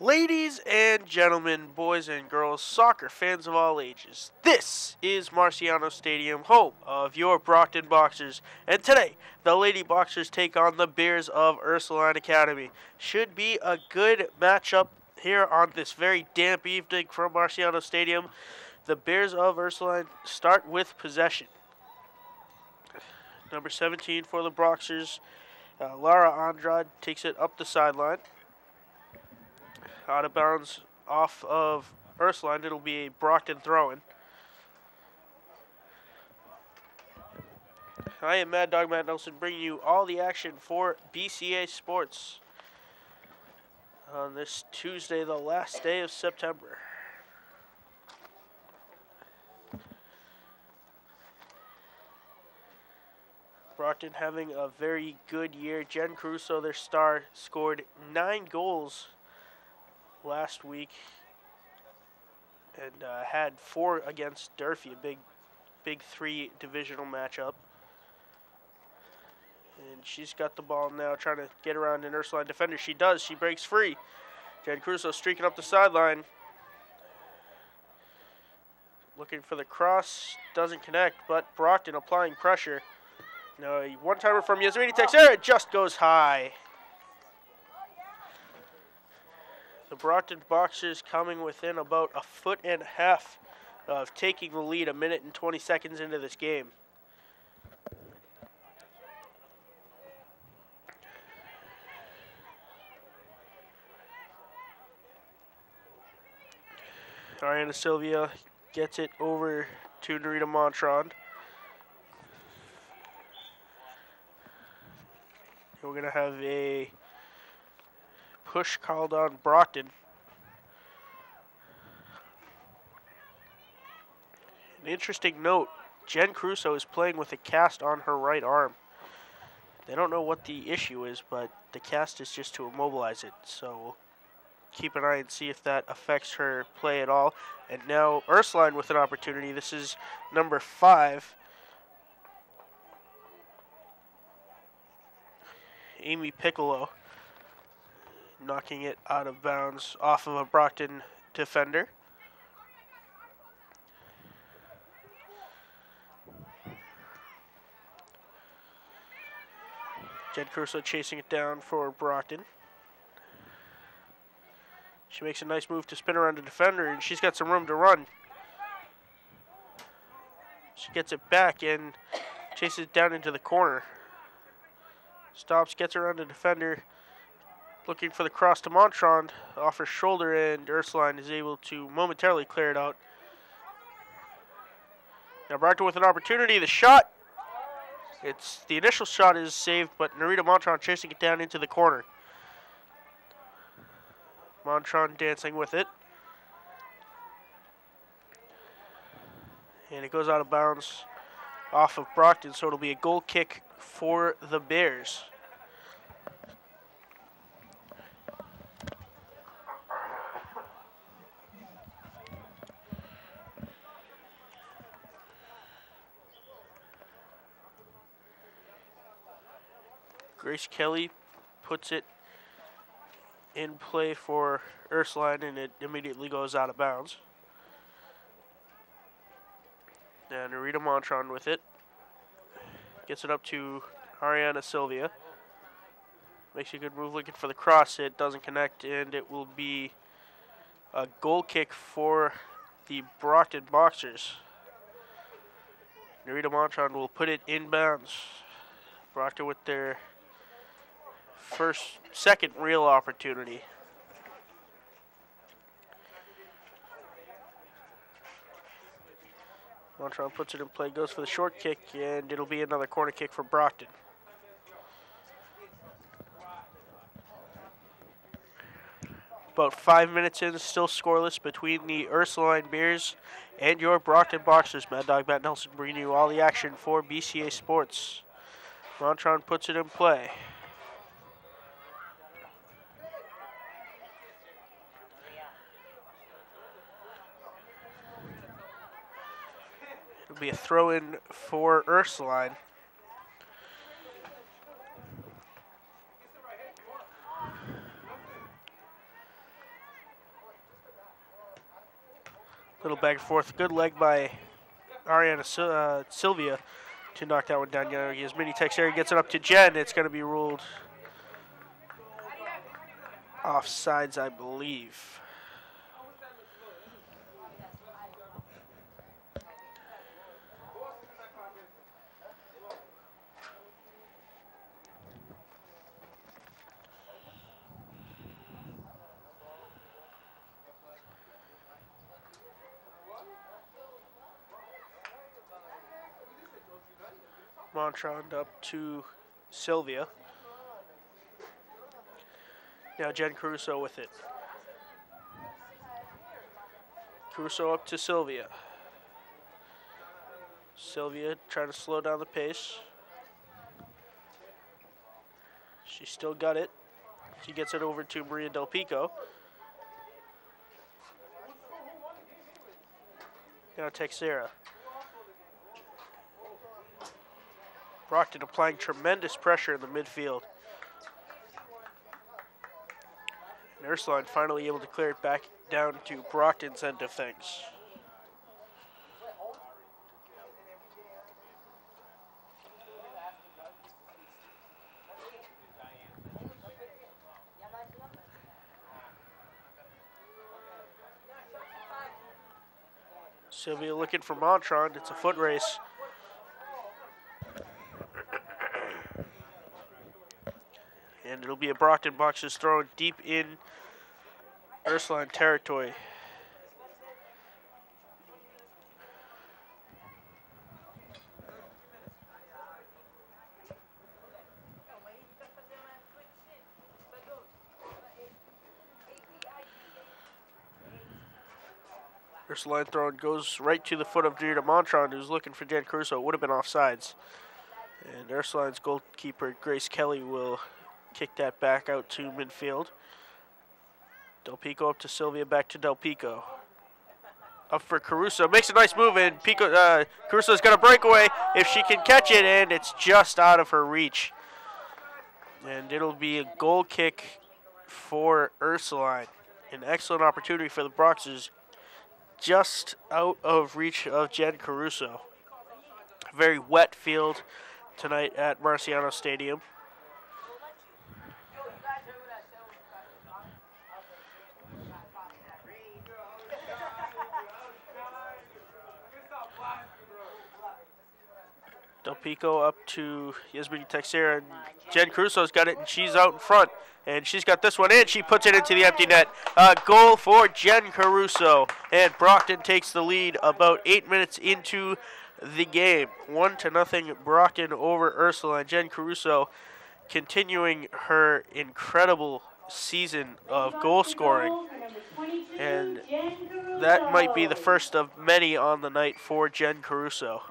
Ladies and gentlemen, boys and girls, soccer fans of all ages, this is Marciano Stadium, home of your Brockton Boxers. And today, the Lady Boxers take on the Bears of Ursuline Academy. Should be a good matchup here on this very damp evening from Marciano Stadium. The Bears of Ursuline start with possession. Number 17 for the Boxers, uh, Lara Andrade takes it up the sideline out of bounds off of Ursuline. It'll be a Brockton throw-in. I am Mad Dog Matt Nelson bringing you all the action for BCA Sports on this Tuesday, the last day of September. Brockton having a very good year. Jen Crusoe, their star, scored nine goals last week and uh, had four against Durfee, a big, big three divisional matchup. And she's got the ball now, trying to get around an Ursuline defender. She does. She breaks free. Jen Crusoe streaking up the sideline. Looking for the cross. Doesn't connect, but Brockton applying pressure. Now a one-timer from Yasmini Texera. It just goes high. The Brockton Boxers coming within about a foot and a half of taking the lead a minute and 20 seconds into this game. Ariana Sylvia gets it over to Narita Montrond. We're going to have a push called on Brockton. An interesting note, Jen Crusoe is playing with a cast on her right arm. They don't know what the issue is, but the cast is just to immobilize it. So keep an eye and see if that affects her play at all. And now Ursuline with an opportunity. This is number five. Amy Piccolo knocking it out of bounds off of a Brockton defender. Jed Crusoe chasing it down for Brockton. She makes a nice move to spin around the defender, and she's got some room to run. She gets it back and chases it down into the corner. Stops, gets around the defender, looking for the cross to Montrond off her shoulder, and Ursuline is able to momentarily clear it out. Now Brockton with an opportunity. The shot. It's the initial shot is saved, but Narita Montrond chasing it down into the corner. Montrond dancing with it. And it goes out of bounds off of Brockton, so it'll be a goal kick for the Bears. Grace Kelly puts it in play for Ursuline and it immediately goes out of bounds. And Narita Montron with it. Gets it up to Ariana Sylvia. Makes a good move looking for the cross. It doesn't connect and it will be a goal kick for the Brockton Boxers. Narita Montron will put it in bounds. Brockton with their first, second real opportunity. Montreal puts it in play, goes for the short kick, and it'll be another corner kick for Brockton. About five minutes in, still scoreless between the Ursuline Bears and your Brockton Boxers. Mad Dog Matt Nelson bringing you all the action for BCA Sports. Montron puts it in play. be a throw in for Ursuline. Little back and forth. Good leg by Ariana uh, Sylvia to knock that one down. Yasmini Texera gets it up to Jen. It's going to be ruled offsides, I believe. Montrond up to Sylvia. Now Jen Caruso with it. Caruso up to Sylvia. Sylvia trying to slow down the pace. She still got it. She gets it over to Maria Del Pico. Now Texera. Brockton applying tremendous pressure in the midfield. And Ursuline finally able to clear it back down to Brockton's end of things. Sylvia looking for Montrond. It's a foot race. and it'll be a Brockton Boxers thrown deep in Ursuline territory. Ursuline thrown goes right to the foot of Drita Montron, who's looking for Jen Caruso. It would have been offsides. And Ursuline's goalkeeper, Grace Kelly, will Kick that back out to midfield. Del Pico up to Sylvia, back to Del Pico. Up for Caruso, makes a nice move, and Pico, uh, Caruso's got a breakaway if she can catch it, and it's just out of her reach. And it'll be a goal kick for Ursuline. An excellent opportunity for the Boxers, just out of reach of Jen Caruso. Very wet field tonight at Marciano Stadium. Del Pico up to Yasmini Texera, and Jen Caruso's got it, and she's out in front. And she's got this one in. She puts it into the empty net. A goal for Jen Caruso. And Brockton takes the lead about eight minutes into the game. One to nothing Brockton over Ursula. And Jen Caruso continuing her incredible season of goal scoring. And that might be the first of many on the night for Jen Caruso.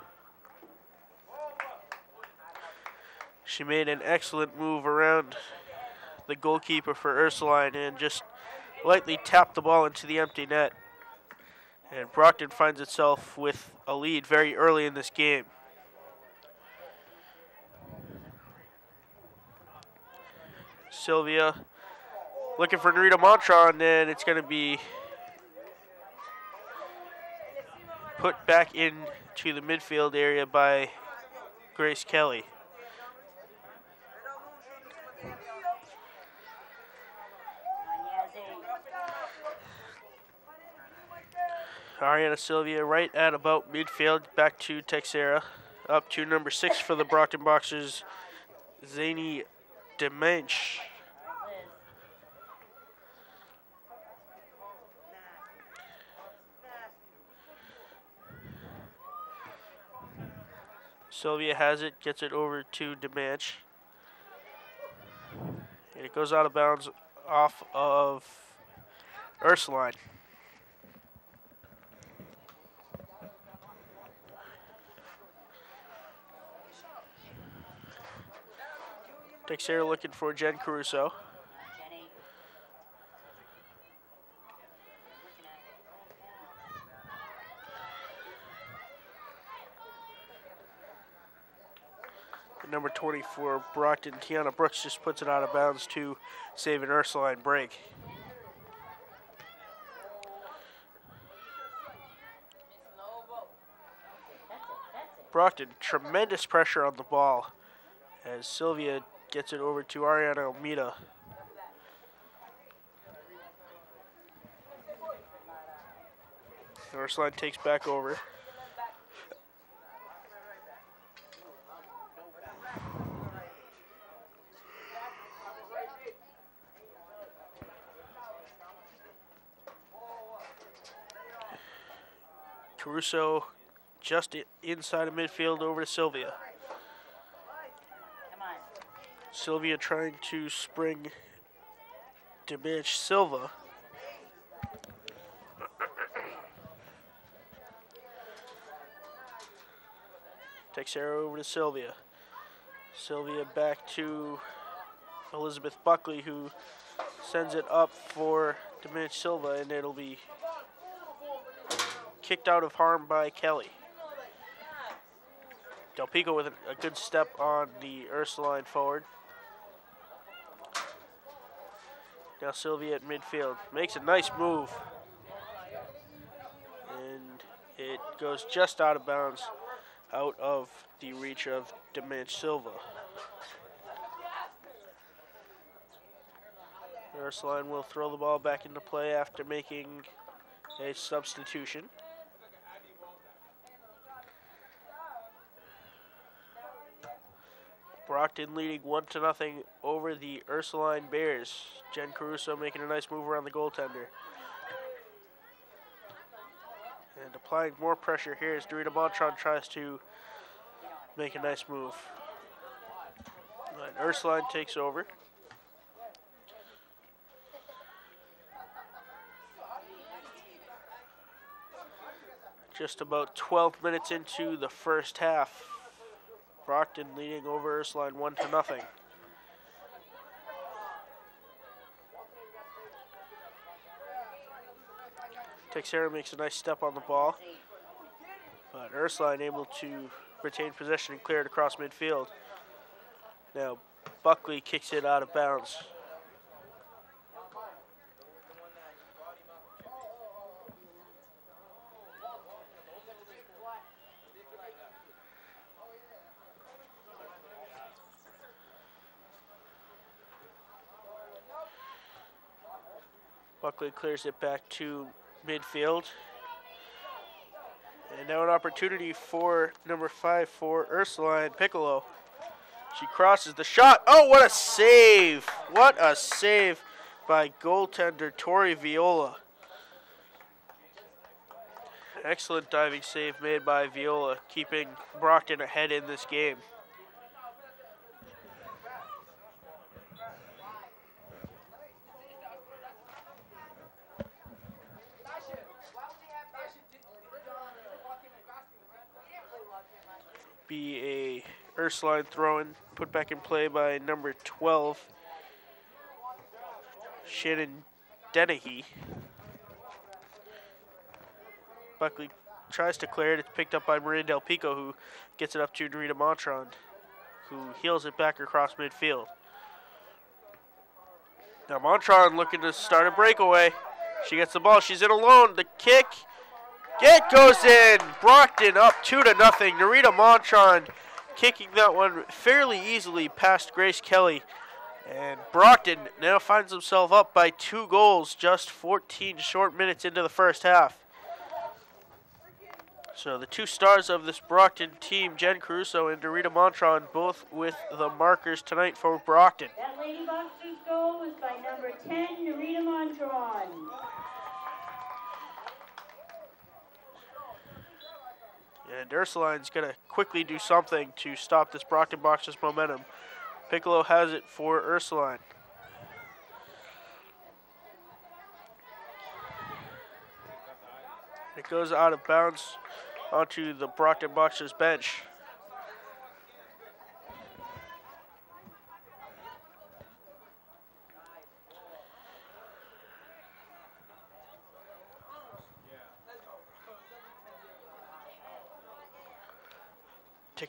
She made an excellent move around the goalkeeper for Ursuline and just lightly tapped the ball into the empty net. And Brockton finds itself with a lead very early in this game. Sylvia looking for Narita Montron, and it's going to be put back into the midfield area by Grace Kelly. Ariana Sylvia right at about midfield, back to Texera. Up to number six for the Brockton Boxers, Zany Demench. Sylvia has it, gets it over to Demanch. And it goes out of bounds off of Ursuline. Texera looking for Jen Caruso. Number 24, Brockton Tiana Brooks just puts it out of bounds to save an Ursuline break. Brockton, tremendous pressure on the ball as Sylvia gets it over to Ariana Almeida. Ursuline takes back over. Caruso just inside of midfield over to Sylvia. Sylvia trying to spring Diminish Silva. Texera over to Sylvia. Sylvia back to Elizabeth Buckley, who sends it up for Diminish Silva, and it'll be kicked out of harm by Kelly. Del Pico with a, good step on the Ursuline forward. Now Sylvia at midfield. Makes a nice move. And it goes just out of bounds, out of the reach of Demanch Silva. Ursuline will throw the ball back into play after making a substitution. Brockton leading one to nothing over the Ursuline Bears. Jen Caruso making a nice move around the goaltender. And applying more pressure here as Dorita Montron tries to make a nice move. And Ursuline takes over. Just about 12 minutes into the first half. Brockton leading over Ursuline one to nothing. Texera makes a nice step on the ball, but Ursuline able to retain possession and clear it across midfield. Now Buckley kicks it out of bounds. Clears it back to midfield. And now an opportunity for number five for Ursuline Piccolo. She crosses the shot. Oh, what a save! What a save by goaltender Tori Viola. Excellent diving save made by Viola, keeping Brockton ahead in this game. Be a Ursuline throw-in put back in play by number 12, Shannon Dennehy. Buckley tries to clear it. It's picked up by Maria Del Pico, who gets it up to Narita Montron, who heels it back across midfield. Now Montron looking to start a breakaway. She gets the ball. She's in alone. The kick it goes in. Brockton up two to nothing. Narita Montron kicking that one fairly easily past Grace Kelly. And Brockton now finds himself up by two goals just 14 short minutes into the first half. So the two stars of this Brockton team, Jen Caruso and Dorita Montron, both with the markers tonight for Brockton. That Lady Boxers goal was by number 10, Dorita Montron. And Ursuline's going to quickly do something to stop this Brockton Boxers momentum. Piccolo has it for Ursuline. It goes out of bounds onto the Brockton Boxers bench.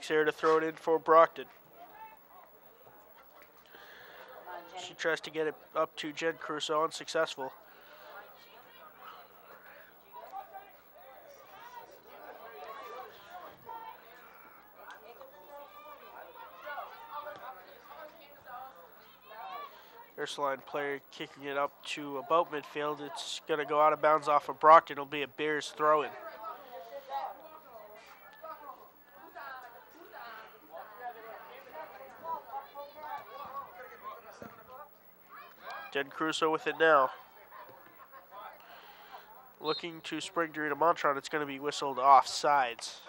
six here to throw it in for Brockton. She tries to get it up to Jen Crusoe, unsuccessful. Ursuline player kicking it up to about midfield. It's going to go out of bounds off of Brockton. It'll be a Bears throw-in. Jen Crusoe with it now. Looking to spring to Montron. It's going to be whistled off sides.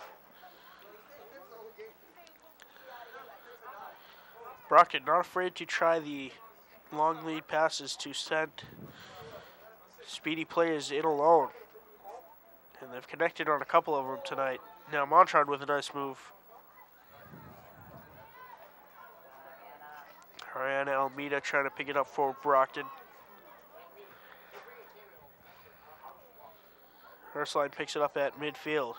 Brockton not afraid to try the long lead passes to send speedy players in alone. And they've connected on a couple of them tonight. Now Montron with a nice move. Ariana Almeida trying to pick it up for Brockton. Ursuline picks it up at midfield.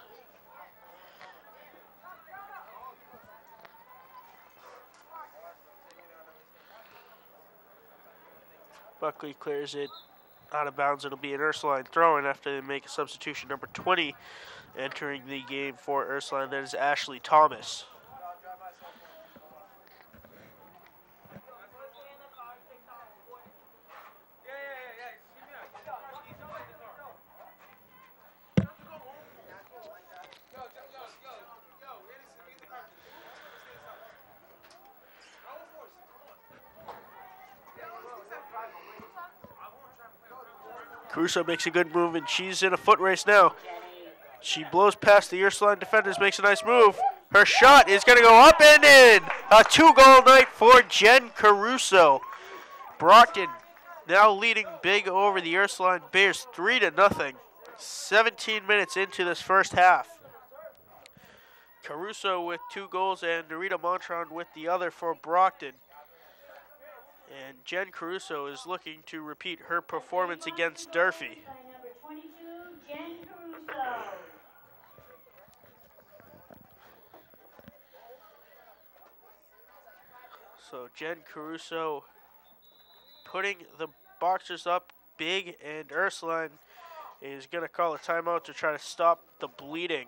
Buckley clears it out of bounds. It'll be an Ursuline throwing after they make a substitution. Number 20 entering the game for Ursuline. That is Ashley Thomas. Caruso makes a good move, and she's in a foot race now. She blows past the Ursuline defenders, makes a nice move. Her shot is going to go up and in. A two-goal night for Jen Caruso. Brockton now leading big over the Ursuline Bears, three to nothing. 17 minutes into this first half. Caruso with two goals and Narita Montron with the other for Brockton. And Jen Caruso is looking to repeat her performance against Durfee. So Jen Caruso putting the boxers up big and Ursuline is going to call a timeout to try to stop the bleeding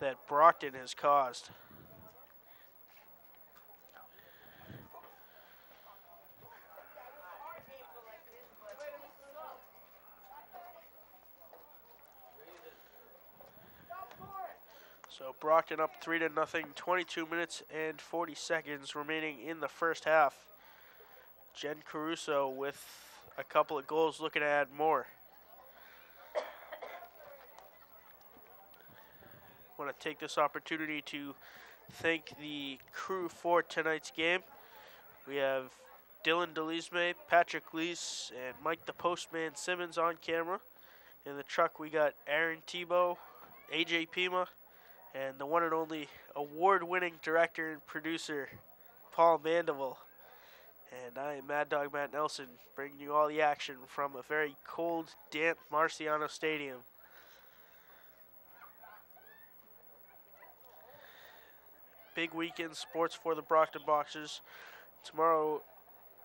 that Brockton has caused. So Brockton up three to nothing. 22 minutes and 40 seconds remaining in the first half. Jen Caruso with a couple of goals, looking to add more. Want to take this opportunity to thank the crew for tonight's game. We have Dylan Delisme, Patrick Leese, and Mike the Postman Simmons on camera. In the truck, we got Aaron Tebow, AJ Pima, and the one and only award-winning director and producer, Paul Mandeville. And I am Mad Dog Matt Nelson, bringing you all the action from a very cold, damp Marciano Stadium. Big weekend sports for the Brockton Boxers. Tomorrow,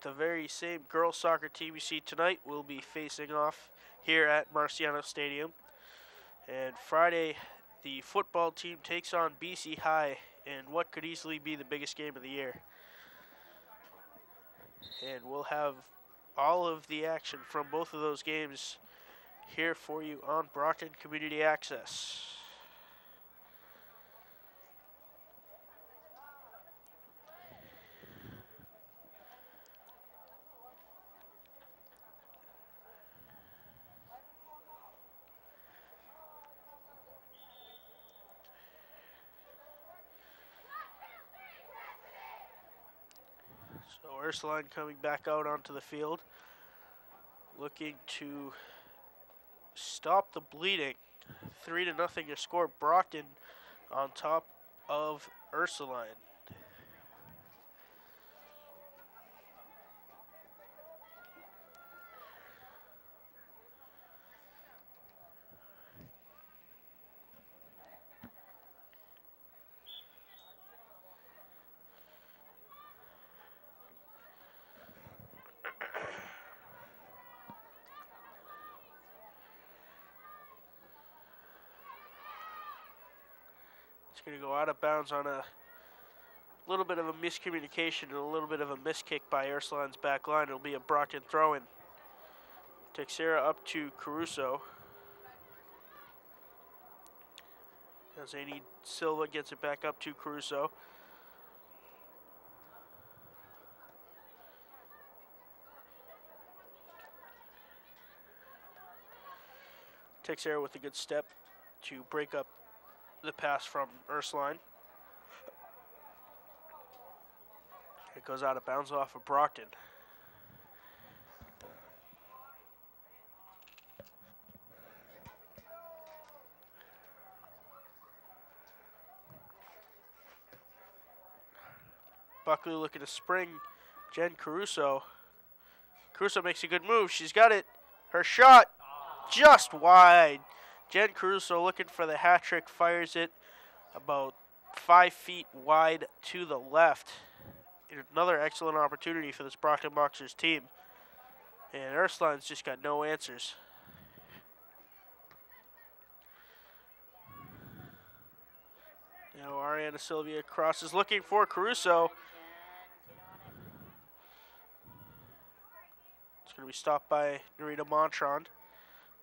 the very same girls soccer team you see tonight will be facing off here at Marciano Stadium. And Friday, the football team takes on BC High in what could easily be the biggest game of the year. And we'll have all of the action from both of those games here for you on Brockton Community Access. Ursuline coming back out onto the field, looking to stop the bleeding. Three to nothing to score Brockton on top of Ursuline. Going to go out of bounds on a little bit of a miscommunication and a little bit of a miskick by Ursuline's back line. It'll be a Brockton throw in. Texera up to Caruso. As need Silva gets it back up to Caruso. Texera with a good step to break up the pass from Ursuline. It goes out of bounds off of Brockton. Buckley looking to spring Jen Caruso. Caruso makes a good move. She's got it. Her shot just wide. Jen Caruso looking for the hat trick, fires it about five feet wide to the left. Another excellent opportunity for this Brockton Boxers team. And Ursuline's just got no answers. Now Ariana Sylvia crosses looking for Caruso. It's going to be stopped by Narita Montrond.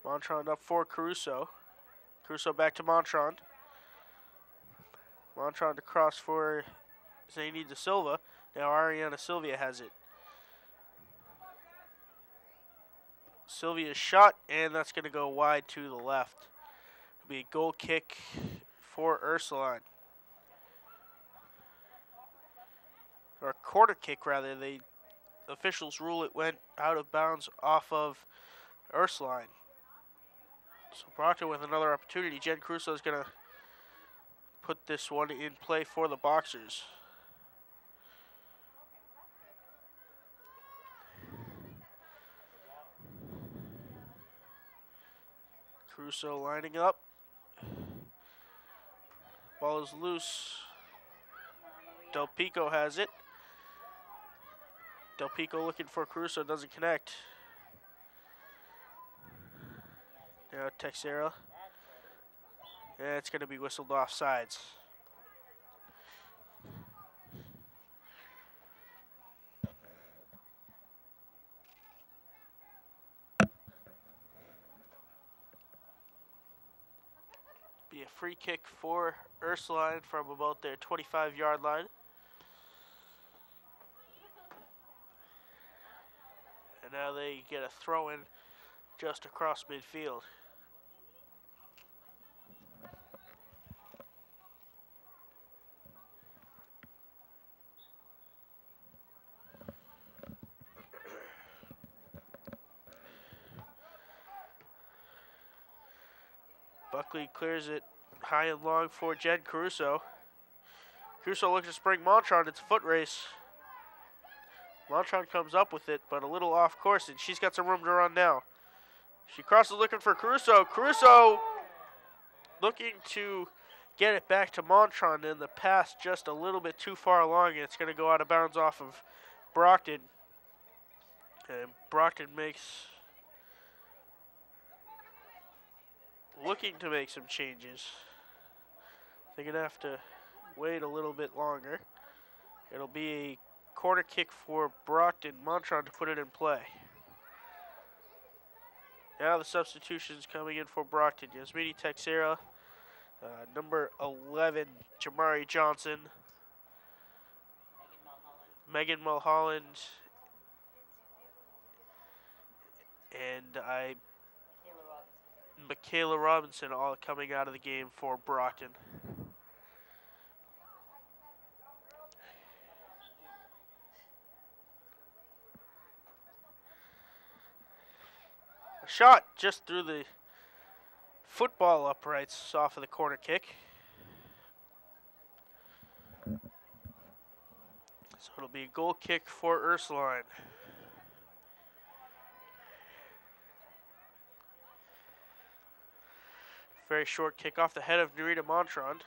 Montrond up for Caruso. Caruso back to Montrond. Montrond to cross for Zany De Silva. Now Ariana Sylvia has it. Sylvia's shot, and that's going to go wide to the left. It'll be a goal kick for Ursuline. Or a corner kick, rather. The officials rule it went out of bounds off of Ursuline. So Brockton with another opportunity. Jen Crusoe is going to put this one in play for the Boxers. Crusoe lining up. Ball is loose. Del Pico has it. Del Pico looking for Crusoe, doesn't connect. Now Texera. Yeah, it's going to be whistled off sides. Be a free kick for Ursuline from about their 25 yard line. And now they get a throw in just across midfield. Buckley clears it high and long for Jen Caruso. Caruso looks to spring Montron. It's a foot race. Montron comes up with it, but a little off course, and she's got some room to run now. She crosses looking for Caruso. Caruso looking to get it back to Montron, and the pass just a little bit too far along, and it's going to go out of bounds off of Brockton. And Brockton makes looking to make some changes. They're going to have to wait a little bit longer. It'll be a corner kick for Brockton. Montron to put it in play. Now the substitutions coming in for Brockton. Yasmini Texera, uh, number 11, Jamari Johnson, Megan Mulholland, and I Michaela Robinson all coming out of the game for Brockton. A shot just through the football uprights off of the corner kick. So it'll be a goal kick for Ursuline. Very short kick off the head of Narita Montrond.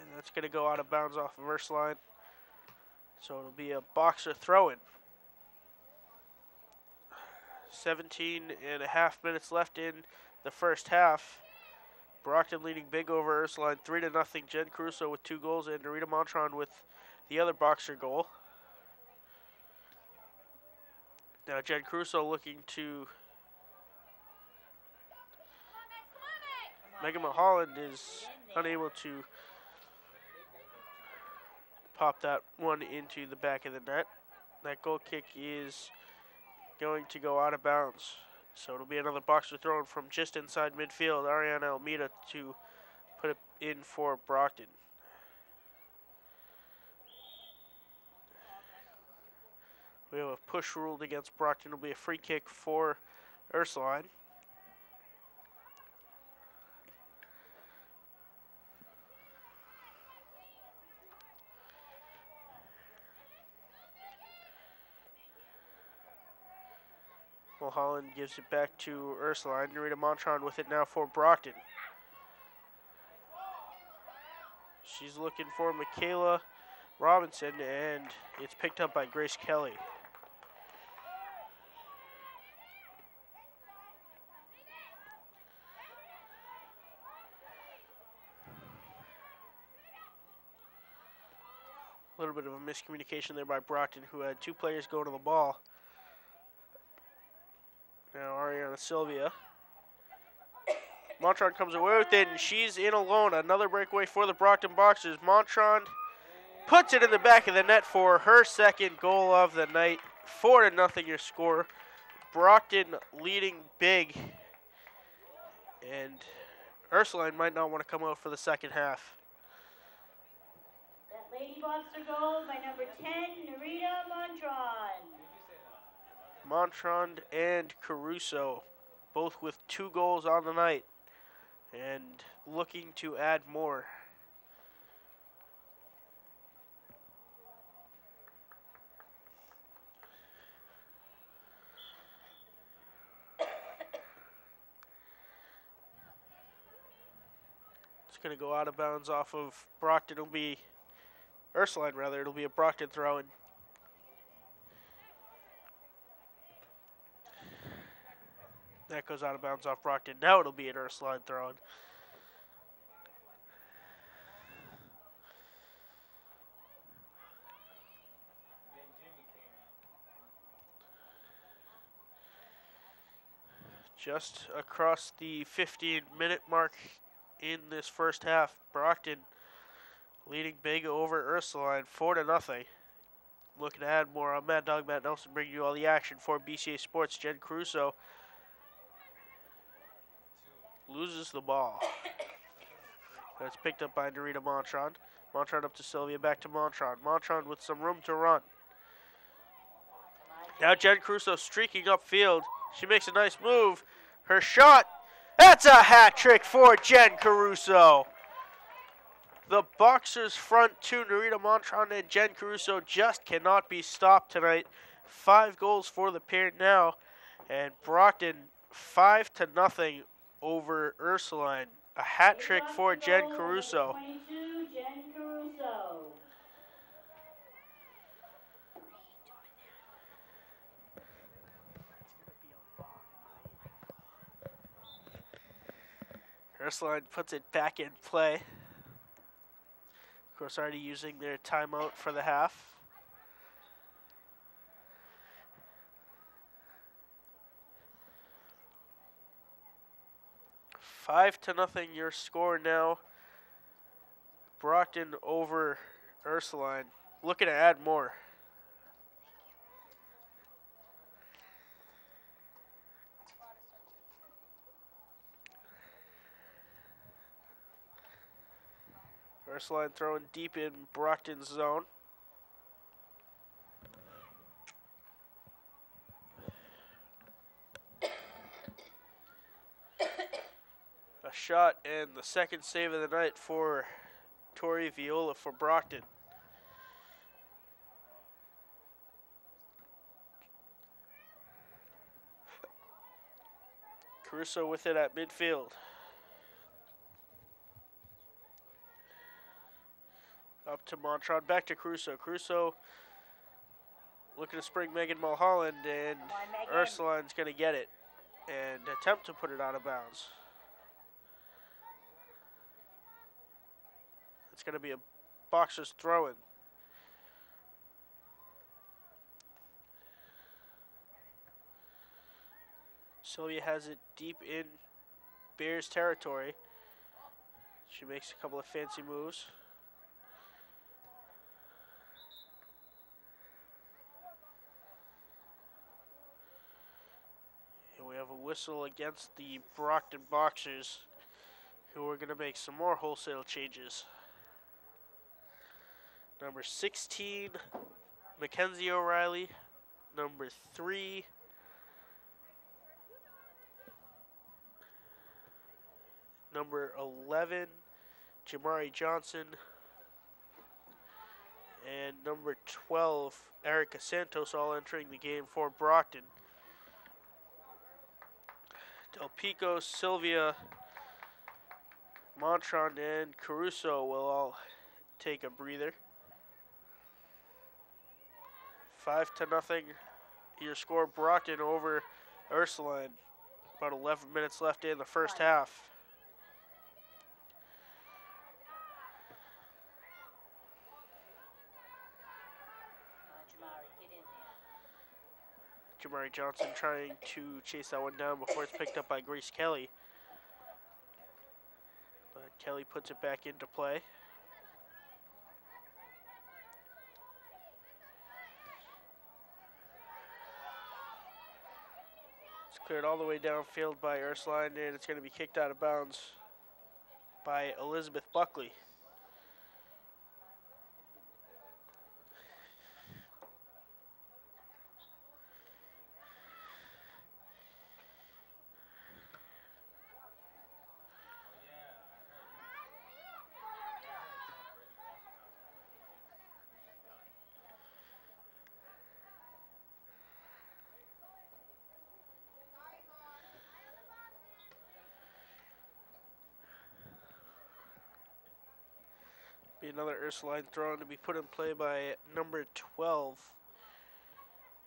And that's going to go out of bounds off of Ursuline. So it'll be a boxer throw-in. 17 and a half minutes left in the first half. Brockton leading big over Ursuline, three to nothing. Jen Caruso with two goals and Narita Montron with the other boxer goal. Now Jen Caruso looking to. Megan Mulholland is unable to pop that one into the back of the net. That goal kick is going to go out of bounds. So it'll be another boxer thrown from just inside midfield. Ariana Almeida to put it in for Brockton. We have a push ruled against Brockton. It'll be a free kick for Ursuline. Mulholland gives it back to Ursuline. Narita Montron with it now for Brockton. She's looking for Michaela Robinson, and it's picked up by Grace Kelly. A little bit of a miscommunication there by Brockton, who had two players go to the ball. Now Ariana Sylvia. Montron comes away with it, and she's in alone. Another breakaway for the Brockton Boxers. Montron puts it in the back of the net for her second goal of the night. Four to nothing your score. Brockton leading big. And Ursuline might not want to come out for the second half. That lady boxer goal by number 10, Narita Montron. Montrond and Caruso, both with two goals on the night and looking to add more. It's going to go out of bounds off of Brockton. It'll be Ursuline, rather. It'll be a Brockton throw in. That goes out of bounds off Brockton. Now it'll be an throw in. Just across the 15 minute mark in this first half, Brockton leading big over Ursuline, 4 to nothing. Looking to add more. I'm Mad Dog Matt Nelson bringing you all the action for BCA Sports. Jen Caruso loses the ball. That's picked up by Narita Montron. Montron up to Sylvia, back to Montron. Montron with some room to run. Now Jen Caruso streaking upfield. She makes a nice move. Her shot. That's a hat trick for Jen Caruso. The Boxers front two, Narita Montron and Jen Caruso, just cannot be stopped tonight. Five goals for the pair now. And Brockton, five to nothing over Ursuline. A hat trick for Jen Caruso. Jen Caruso. Ursuline puts it back in play. Of course, already using their timeout for the half. Five to nothing your score now. Brockton over Ursuline. Looking to add more. Ursuline throwing deep in Brockton's zone. Shot and the second save of the night for Tori Viola for Brockton. Caruso with it at midfield. Up to Montron, back to Crusoe. Crusoe looking to spring Megan Mulholland, and Come on, Megan. Ursuline's going to get it and attempt to put it out of bounds. It's going to be a boxer's throw-in. Sylvia has it deep in Bears territory. She makes a couple of fancy moves. And we have a whistle against the Brockton Boxers, who are going to make some more wholesale changes. Number 16, Mackenzie O'Reilly. Number 3, number 11, Jamari Johnson. And number 12, Erica Santos, all entering the game for Brockton. Del Pico, Sylvia, Montron, and Caruso will all take a breather. Five to nothing. Your score Brockton over Ursuline. About 11 minutes left in the first half. Jamari Johnson trying to chase that one down before it's picked up by Grace Kelly. But Kelly puts it back into play. Cleared all the way downfield by Ursuline, and it's going to be kicked out of bounds by Elizabeth Buckley. Another Ursuline throw to be put in play by number 12.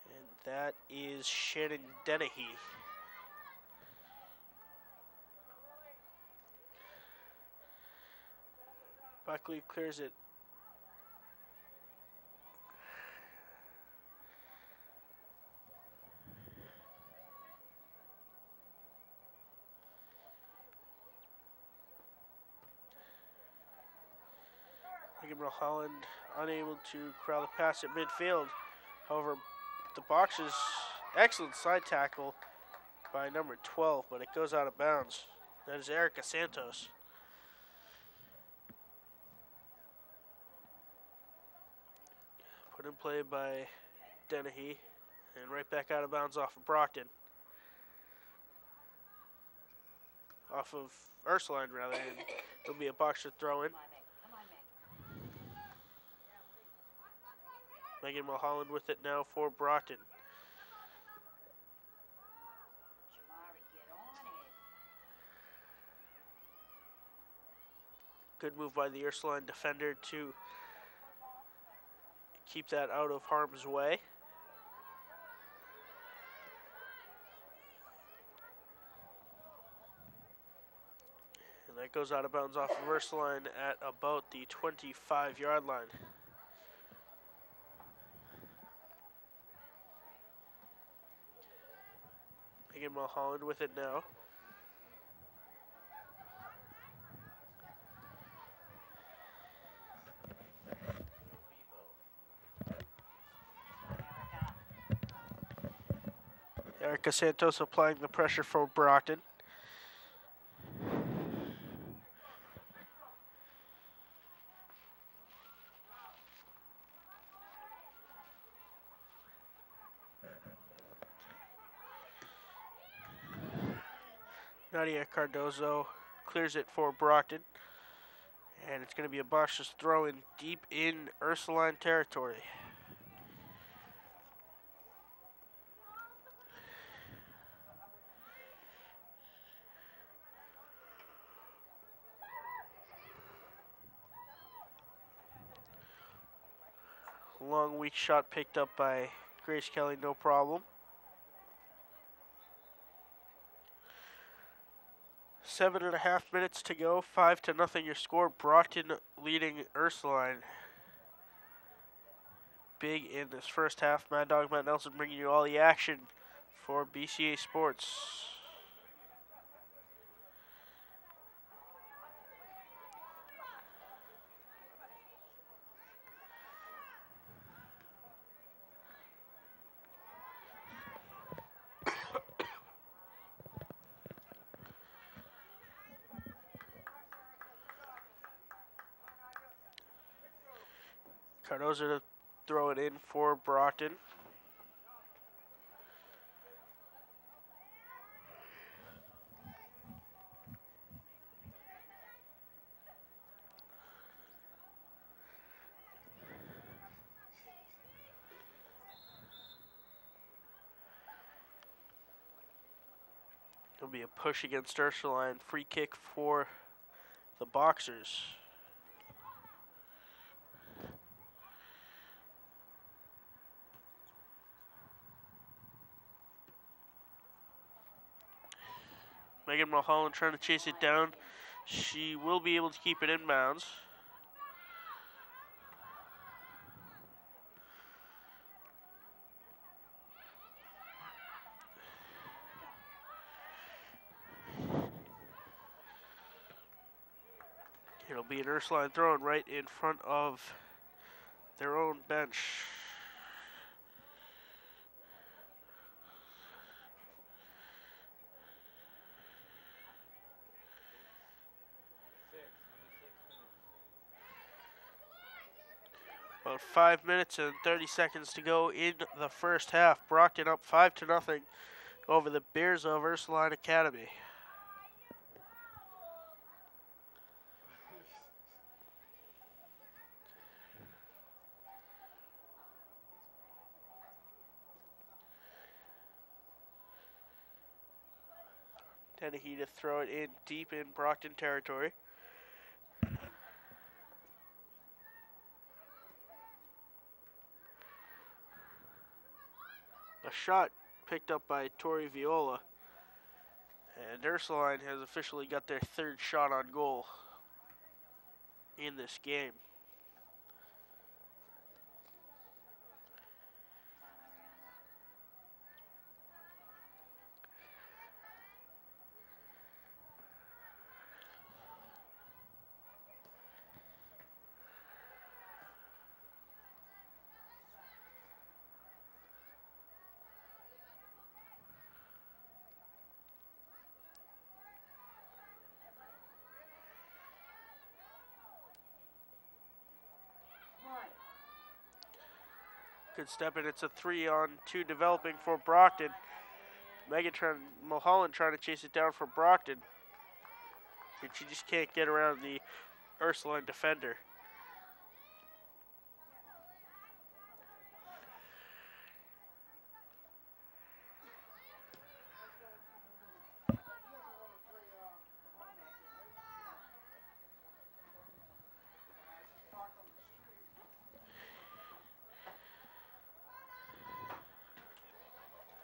And that is Shannon Dennehy. Buckley clears it. Megan Mulholland unable to corral the pass at midfield. However, the Boxers excellent side tackle by number 12, but it goes out of bounds. That is Erica Santos. Put in play by Dennehy and right back out of bounds off of Brockton. Off of Ursuline, rather, and it'll be a boxer throw in. Megan Mulholland with it now for Brockton. Good move by the Ursuline defender to keep that out of harm's way. And that goes out of bounds off of Ursuline at about the 25 yard line. Megan Mulholland with it now. Erica Santos applying the pressure for Brockton. Nadia Cardozo clears it for Brockton. And it's going to be a Bosch's throw in deep in Ursuline territory. Long weak shot picked up by Grace Kelly, no problem. Seven and a half minutes to go. Five to nothing. Your score. Brockton leading Ursuline. Big in this first half. Mad Dog Matt Nelson bringing you all the action for BCA Sports. Cardozo to throw it in for Brockton. It'll be a push against Ursuline. Free kick for the Boxers. Megan Mulholland trying to chase it down. She will be able to keep it in bounds. It'll be an Ursuline throwing right in front of their own bench. About five minutes and 30 seconds to go in the first half. Brockton up five to nothing over the Bears of Ursuline Academy. Dennehy to throw it in deep in Brockton territory. Shot picked up by Tori Viola. And Ursuline has officially got their third shot on goal in this game. Step in. It's a three on two developing for Brockton. Megatron Mulholland trying to chase it down for Brockton. And she just can't get around the Ursuline defender.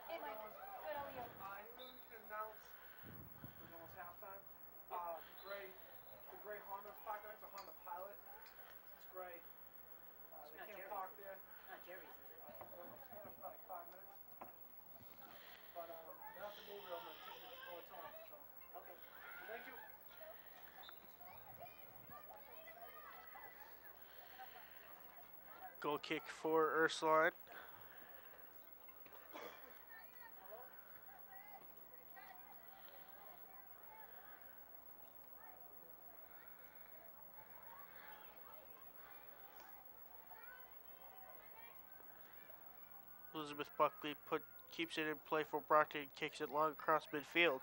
Hey, Mike. Good, how are you? I knew we could announce it was almost halftime. Uh, gray, the gray Honda park there, it's a Honda Pilot. It's gray. Uh, they not can't Jerry's. park there. Not Jerry's, is it? Uh, it's been up for like five minutes. But um, they have to move it. I'm gonna take it before it's on. So Okay. thank you. Goal kick for Ursuline. Elizabeth Buckley put keeps it in play for Brockton and kicks it long across midfield.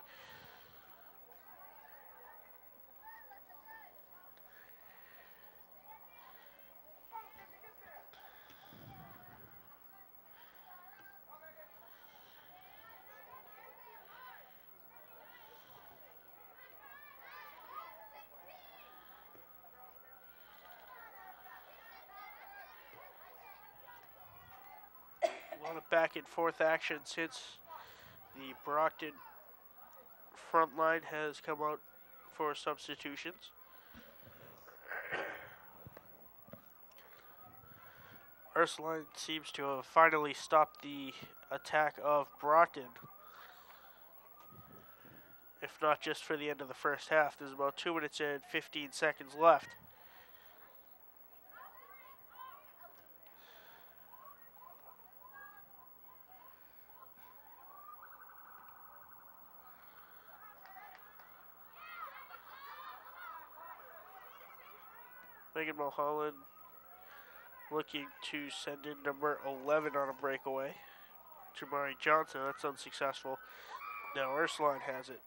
A lot of back and forth action since the Brockton front line has come out for substitutions. Ursuline seems to have finally stopped the attack of Brockton. If not just for the end of the first half, there's about 2 minutes and 15 seconds left. Megan Mulholland looking to send in number 11 on a breakaway. Jamari Johnson, that's unsuccessful. Now Ursuline has it.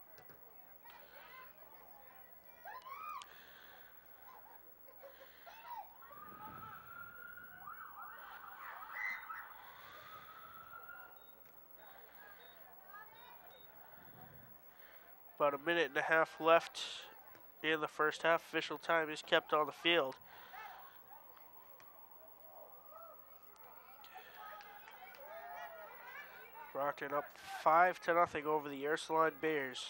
About a minute and a half left in the first half. Official time is kept on the field. Brockton up five to nothing over the Ursuline Bears.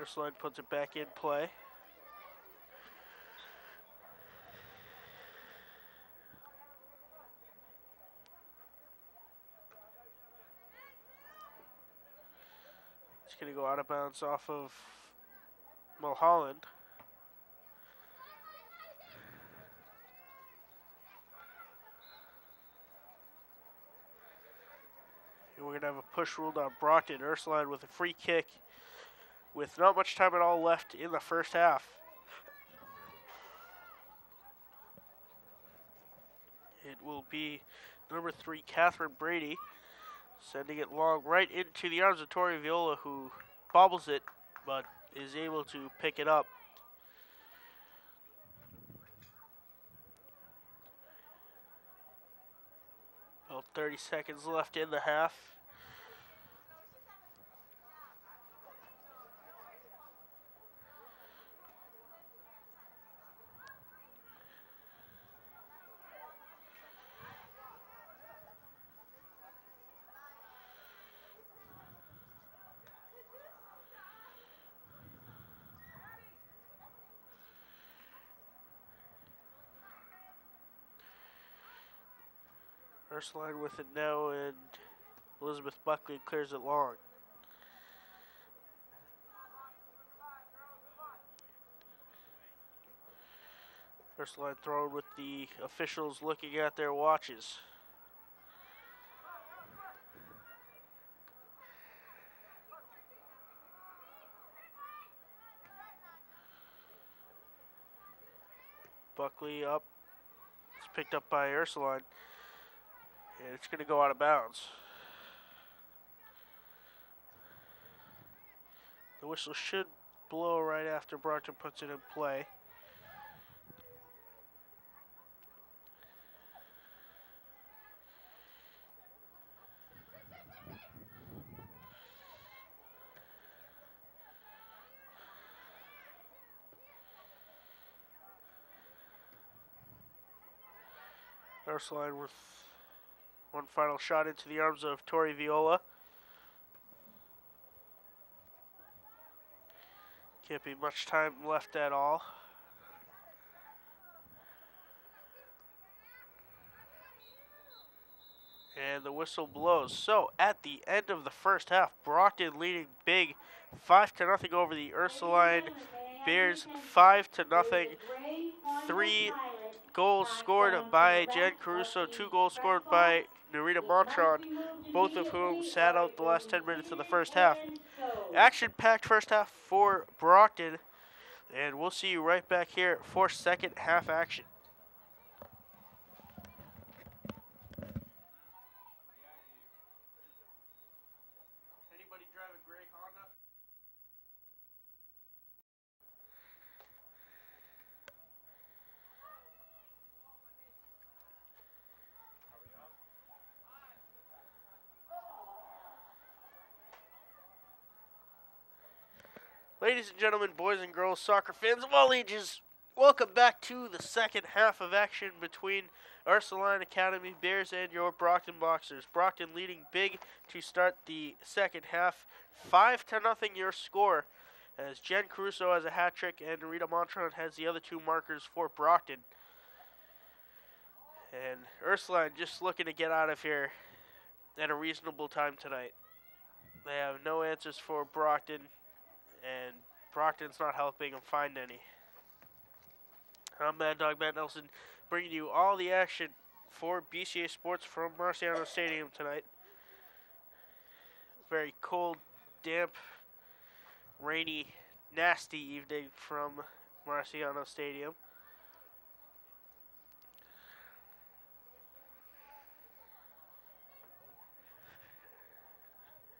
Ursuline puts it back in play. Going to go out of bounds off of Mulholland. And we're going to have a push ruled on Brockton. Ursuline with a free kick with not much time at all left in the first half. It will be number three, Catherine Brady, sending it long right into the arms of Tori Viola, who bobbles it but is able to pick it up. About 30 seconds left in the half. Ursuline with it now, and Elizabeth Buckley clears it long. Ursuline thrown with the officials looking at their watches. Buckley up. It's picked up by Ursuline. It's going to go out of bounds. The whistle should blow right after Brockton puts it in play. Ursuline with one final shot into the arms of Tori Viola. Can't be much time left at all. And the whistle blows. So at the end of the first half, Brockton leading big, five to nothing over the Ursuline Bears, five to nothing. Three goals scored by Jen Caruso, two goals scored by Narita Montron, both of whom sat out the last 10 minutes of the first half. Action packed first half for Brockton, and we'll see you right back here for second half action. Ladies and gentlemen, boys and girls, soccer fans of all ages, welcome back to the second half of action between Ursuline Academy Bears and your Brockton Boxers. Brockton leading big to start the second half. 5 to nothing your score as Jen Caruso has a hat trick and Rita Montron has the other two markers for Brockton. And Ursuline just looking to get out of here at a reasonable time tonight. They have no answers for Brockton, and Brockton's not helping him find any. I'm Mad Dog Matt Nelson, bringing you all the action for BCA Sports from Marciano Stadium tonight. Very cold, damp, rainy, nasty evening from Marciano Stadium.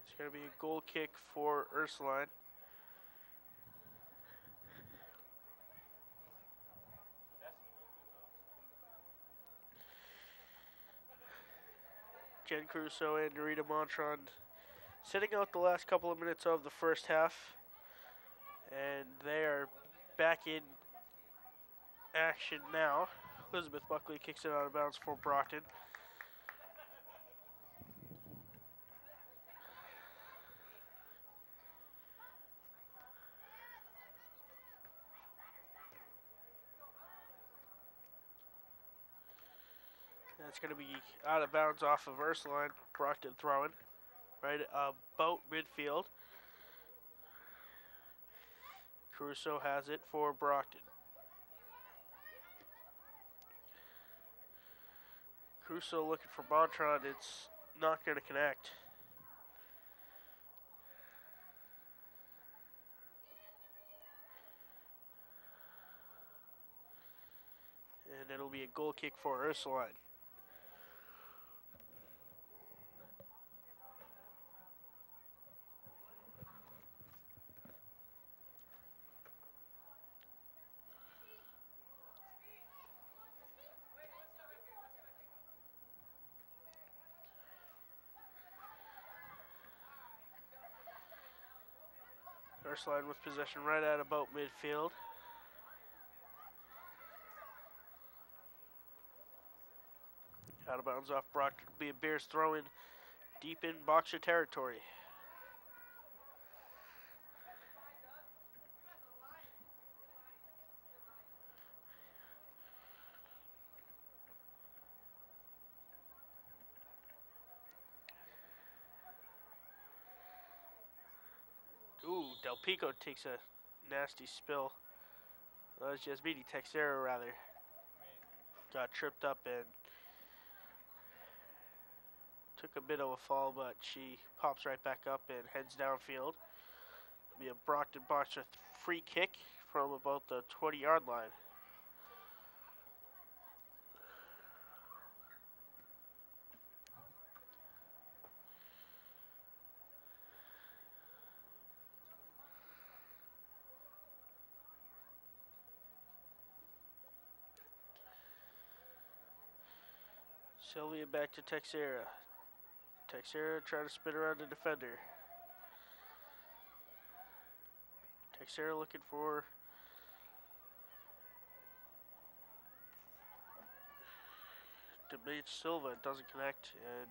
It's going to be a goal kick for Ursuline. Jen Caruso and Dorita Montron sitting out the last couple of minutes of the first half. And they are back in action now. Elizabeth Buckley kicks it out of bounds for Brockton. That's going to be out of bounds off of Ursuline. Brockton throwing right uh, about midfield. Caruso has it for Brockton. Caruso looking for Montron. It's not going to connect. And it'll be a goal kick for Ursuline. Ursuline with possession right at about midfield. Out of bounds off Brock. Be a Bears throw in deep in boxer territory. Ooh, Del Pico takes a nasty spill. That was Yasmini Texera, rather. Got tripped up and took a bit of a fall, but she pops right back up and heads downfield. It'll be a Brockton Boxer free kick from about the 20 yard line. Sylvia back to Texera. Texera trying to spin around the defender. Texera looking for Debate Silva. It doesn't connect, and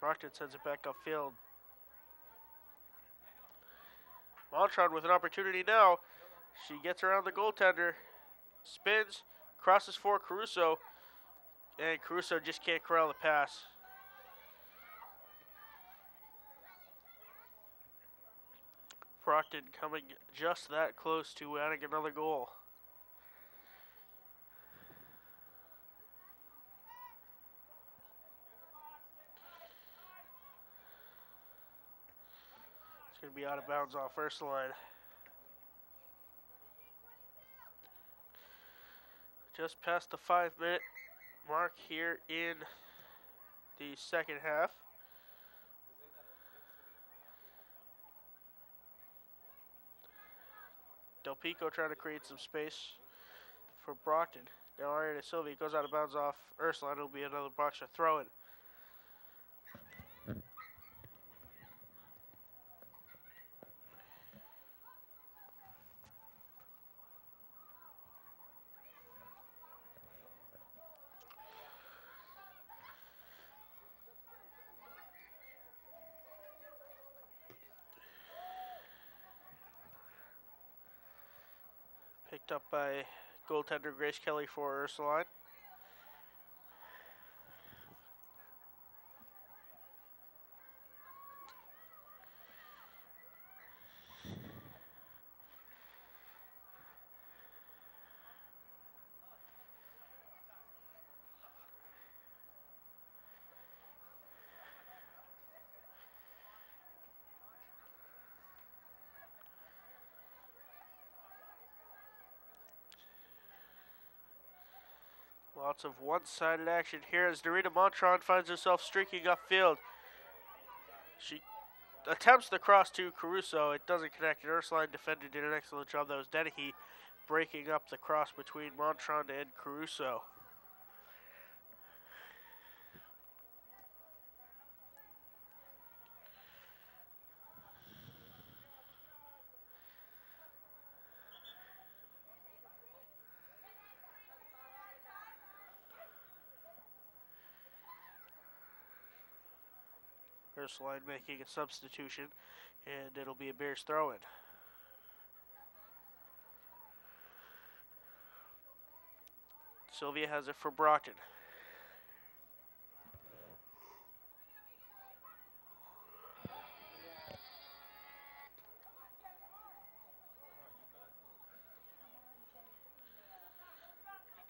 Brockton sends it back upfield. Montron with an opportunity now. She gets around the goaltender, spins, crosses for Caruso, and Caruso just can't corral the pass. Brockton coming just that close to adding another goal. It's going to be out of bounds off first line. Just past the five minute mark here in the second half. Del Pico trying to create some space for Brockton. Now Ariana Sylvia goes out of bounds off Ursula. It'll be another boxer throw in. Picked up by goaltender Grace Kelly for Ursuline. Lots of one-sided action here as Narita Montron finds herself streaking upfield. She attempts the cross to Caruso. It doesn't connect. And Ursuline defender did an excellent job. That was Dennehy breaking up the cross between Montron and Caruso. Ursuline making a substitution, and it'll be a Bears throw in. Sylvia has it for Brockton.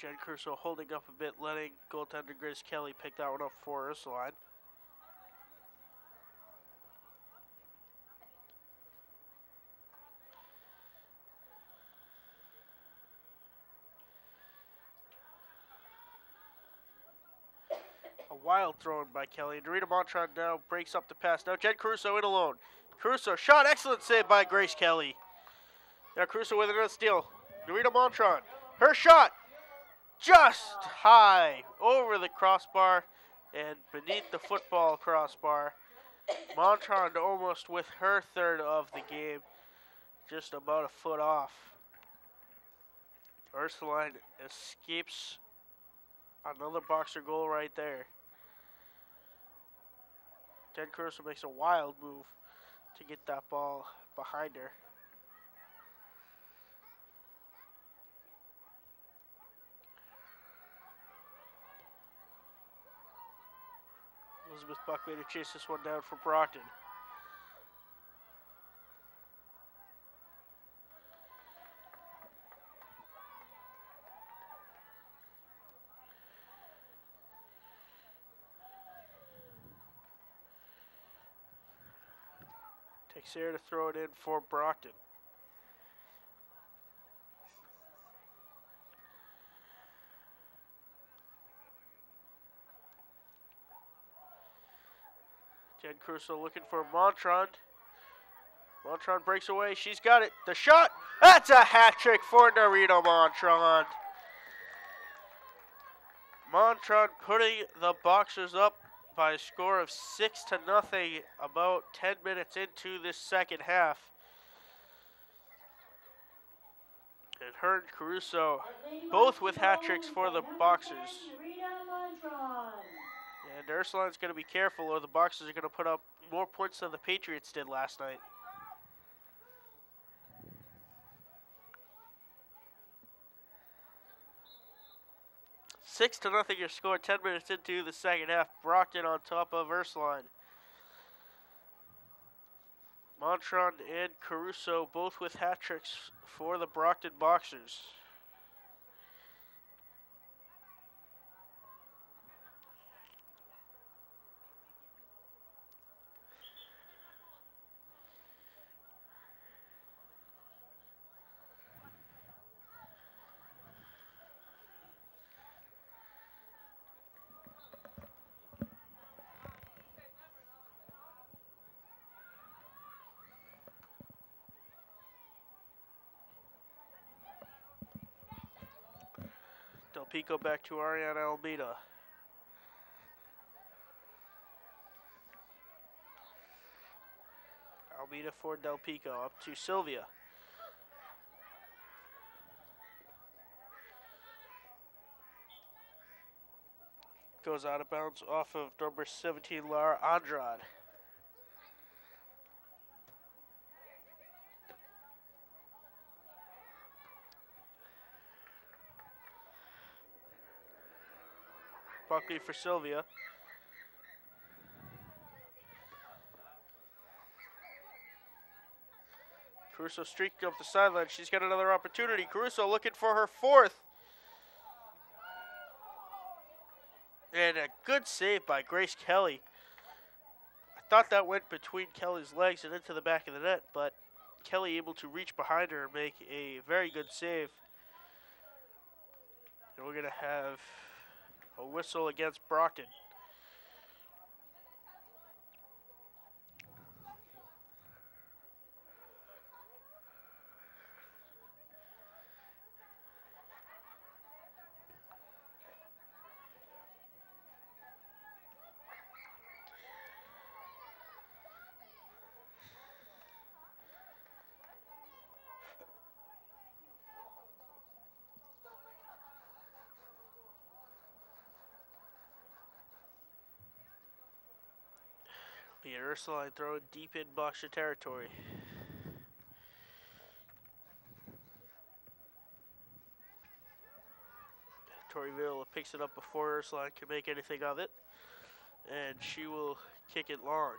Jen Caruso holding up a bit, letting goaltender Grace Kelly pick that one up for Ursuline. Wild throw by Kelly. And Dorita Montron now breaks up the pass. Now Jen Caruso in alone. Caruso shot. Excellent save by Grace Kelly. Now Caruso with another steal. Dorita Montron. Her shot. Just high over the crossbar and beneath the football crossbar. Montron almost with her third of the game. Just about a foot off. Ursuline escapes another boxer goal right there. Jen Caruso makes a wild move to get that ball behind her. Elizabeth Buckman to chase this one down for Brockton. Air to throw it in for Brockton. Jen Caruso looking for Montron. Montron breaks away. She's got it. The shot. That's a hat trick for Narita Montron. Montron putting the Boxers up by a score of six to nothing about 10 minutes into this second half. And her and Caruso both with hat tricks for the Boxers. And Ursuline's going to be careful or the Boxers are going to put up more points than the Patriots did last night. Six to nothing your score. Ten minutes into the second half. Brockton on top of Ursuline. Montron and Caruso both with hat tricks for the Brockton Boxers. Pico back to Ariana Almeida. Almeida for Del Pico up to Sylvia. Goes out of bounds off of number 17, Lara Andrade. Buckley for Sylvia. Caruso streaking up the sideline. She's got another opportunity. Caruso looking for her fourth. And a good save by Grace Kelly. I thought that went between Kelly's legs and into the back of the net, but Kelly able to reach behind her and make a very good save. And we're going to have a whistle against Brockton. Ursuline throwing deep in Boxer territory. Tori Viola picks it up before Ursuline can make anything of it. And she will kick it long.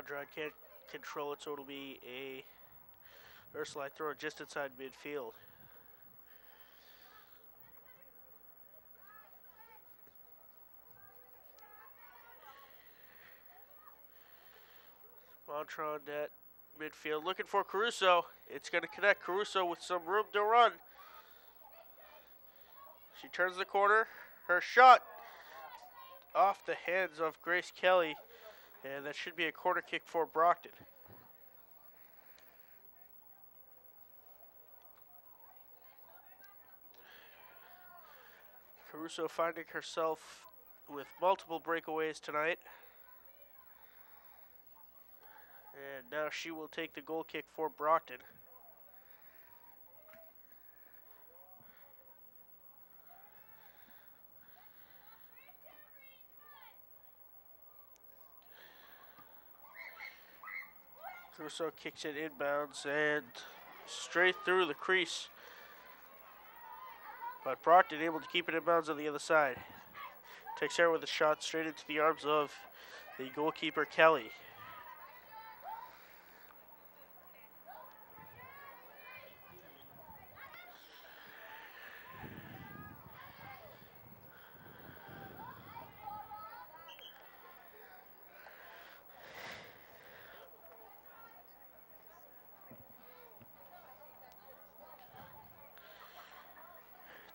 Andrade can't control it, so it'll be a Ursuline throw just inside midfield. Montron at midfield looking for Caruso. It's going to connect Caruso with some room to run. She turns the corner. Her shot off the hands of Grace Kelly. And that should be a corner kick for Brockton. Caruso finding herself with multiple breakaways tonight. And now she will take the goal kick for Brockton. Caruso kicks it inbounds and straight through the crease. But Brockton able to keep it inbounds on the other side. Takes care with a shot straight into the arms of the goalkeeper Kelly.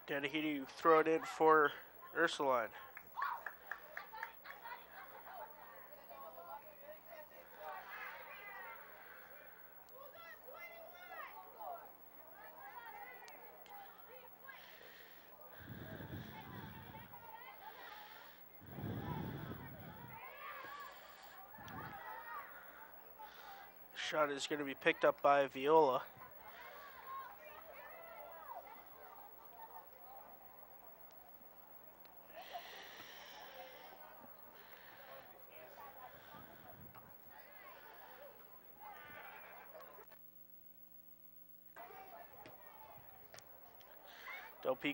Dennehy throw it in for Ursuline. Shot is going to be picked up by Viola.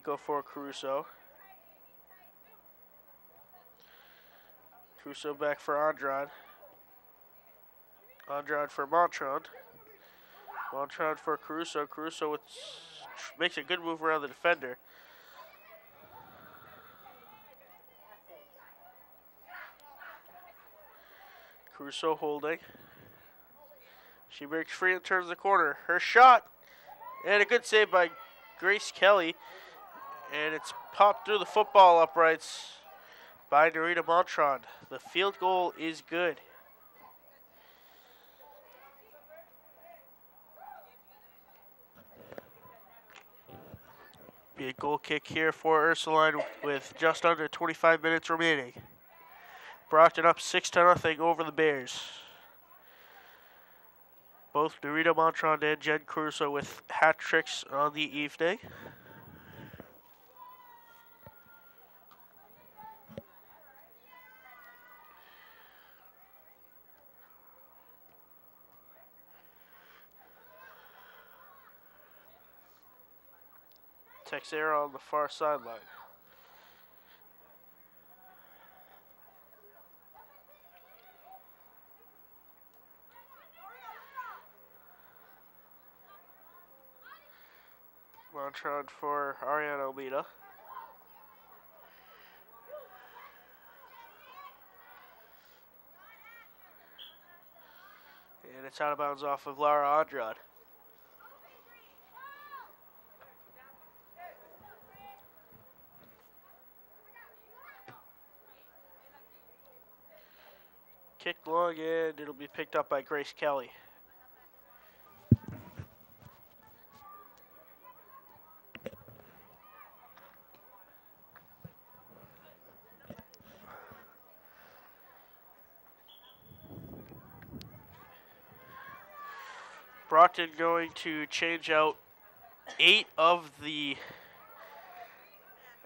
Pico for Caruso. Caruso back for Andrade. Andrade for Montron. Montron for Caruso. Caruso with, makes a good move around the defender. Caruso holding. She breaks free and turns the corner. Her shot. And a good save by Grace Kelly. And it's popped through the football uprights by Narita Montron. The field goal is good. Be a goal kick here for Ursuline with just under 25 minutes remaining. Brockton up 6 to nothing over the Bears. Both Narita Montron and Jen Caruso with hat tricks on the evening. Texera on the far sideline. Montron for Ariana Almeida. And it's out of bounds off of Lara Andrade. Long and it'll be picked up by Grace Kelly. Brockton going to change out eight of the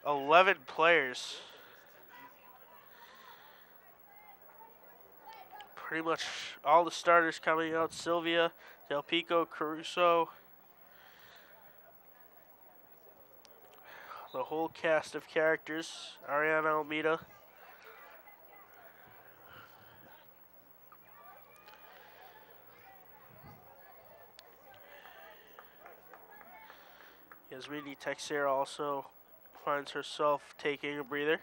11 players. Pretty much all the starters coming out. Sylvia, Del Pico, Caruso. The whole cast of characters. Ariana Almeida. Yasmini Texera also finds herself taking a breather.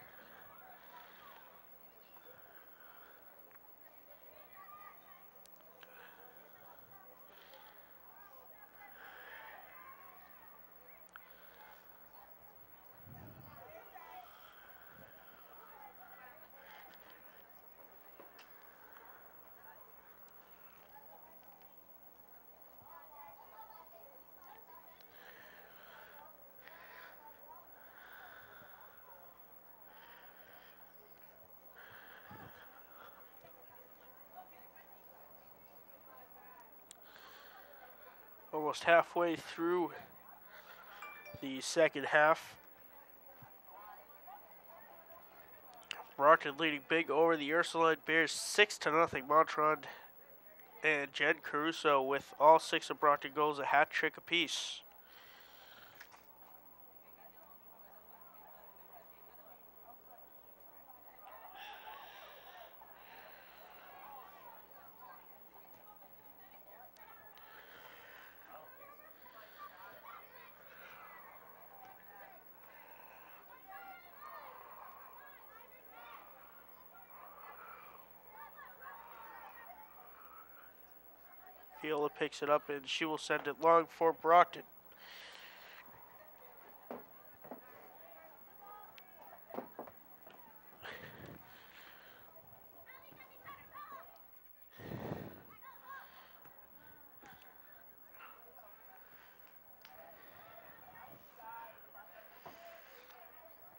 Almost halfway through the second half. Brockton leading big over the Ursuline Bears, six to nothing. Montron and Jen Caruso with all six of Brockton goals, a hat trick apiece. Viola picks it up and she will send it long for Brockton.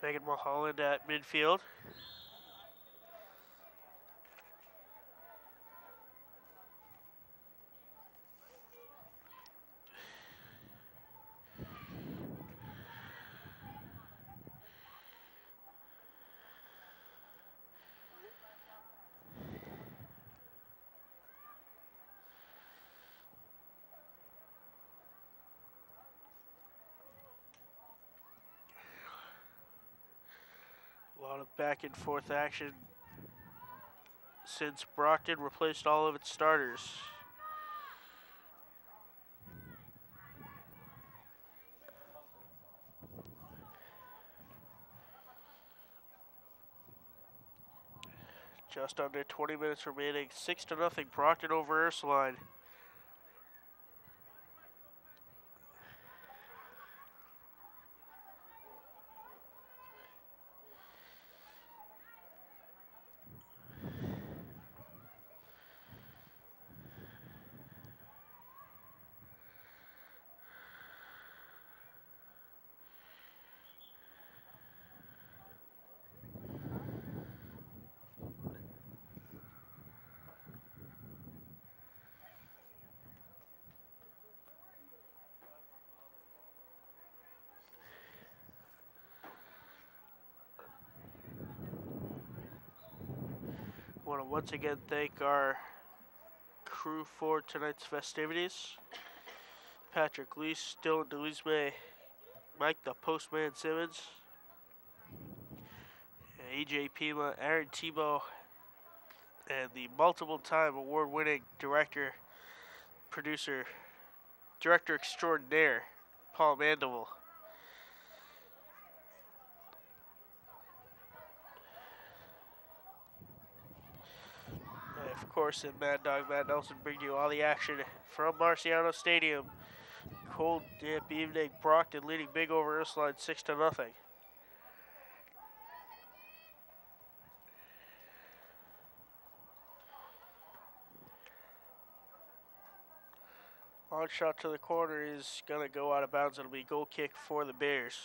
Megan Mulholland at midfield. A lot of back and forth action since Brockton replaced all of its starters. Just under 20 minutes remaining. Six to nothing. Brockton over Ursuline. Once again thank our crew for tonight's festivities. Patrick Leese, Dylan Delisme, Mike the Postman Simmons, AJ Pima, Aaron Tebow, and the multiple time award winning director, producer, director extraordinaire, Paul Mandeville. Course, in Mad Dog Matt Nelson bring you all the action from Marciano Stadium. Cold dip evening. Brockton leading big over Ursuline six to nothing. Long shot to the corner is gonna go out of bounds. It'll be goal kick for the Bears.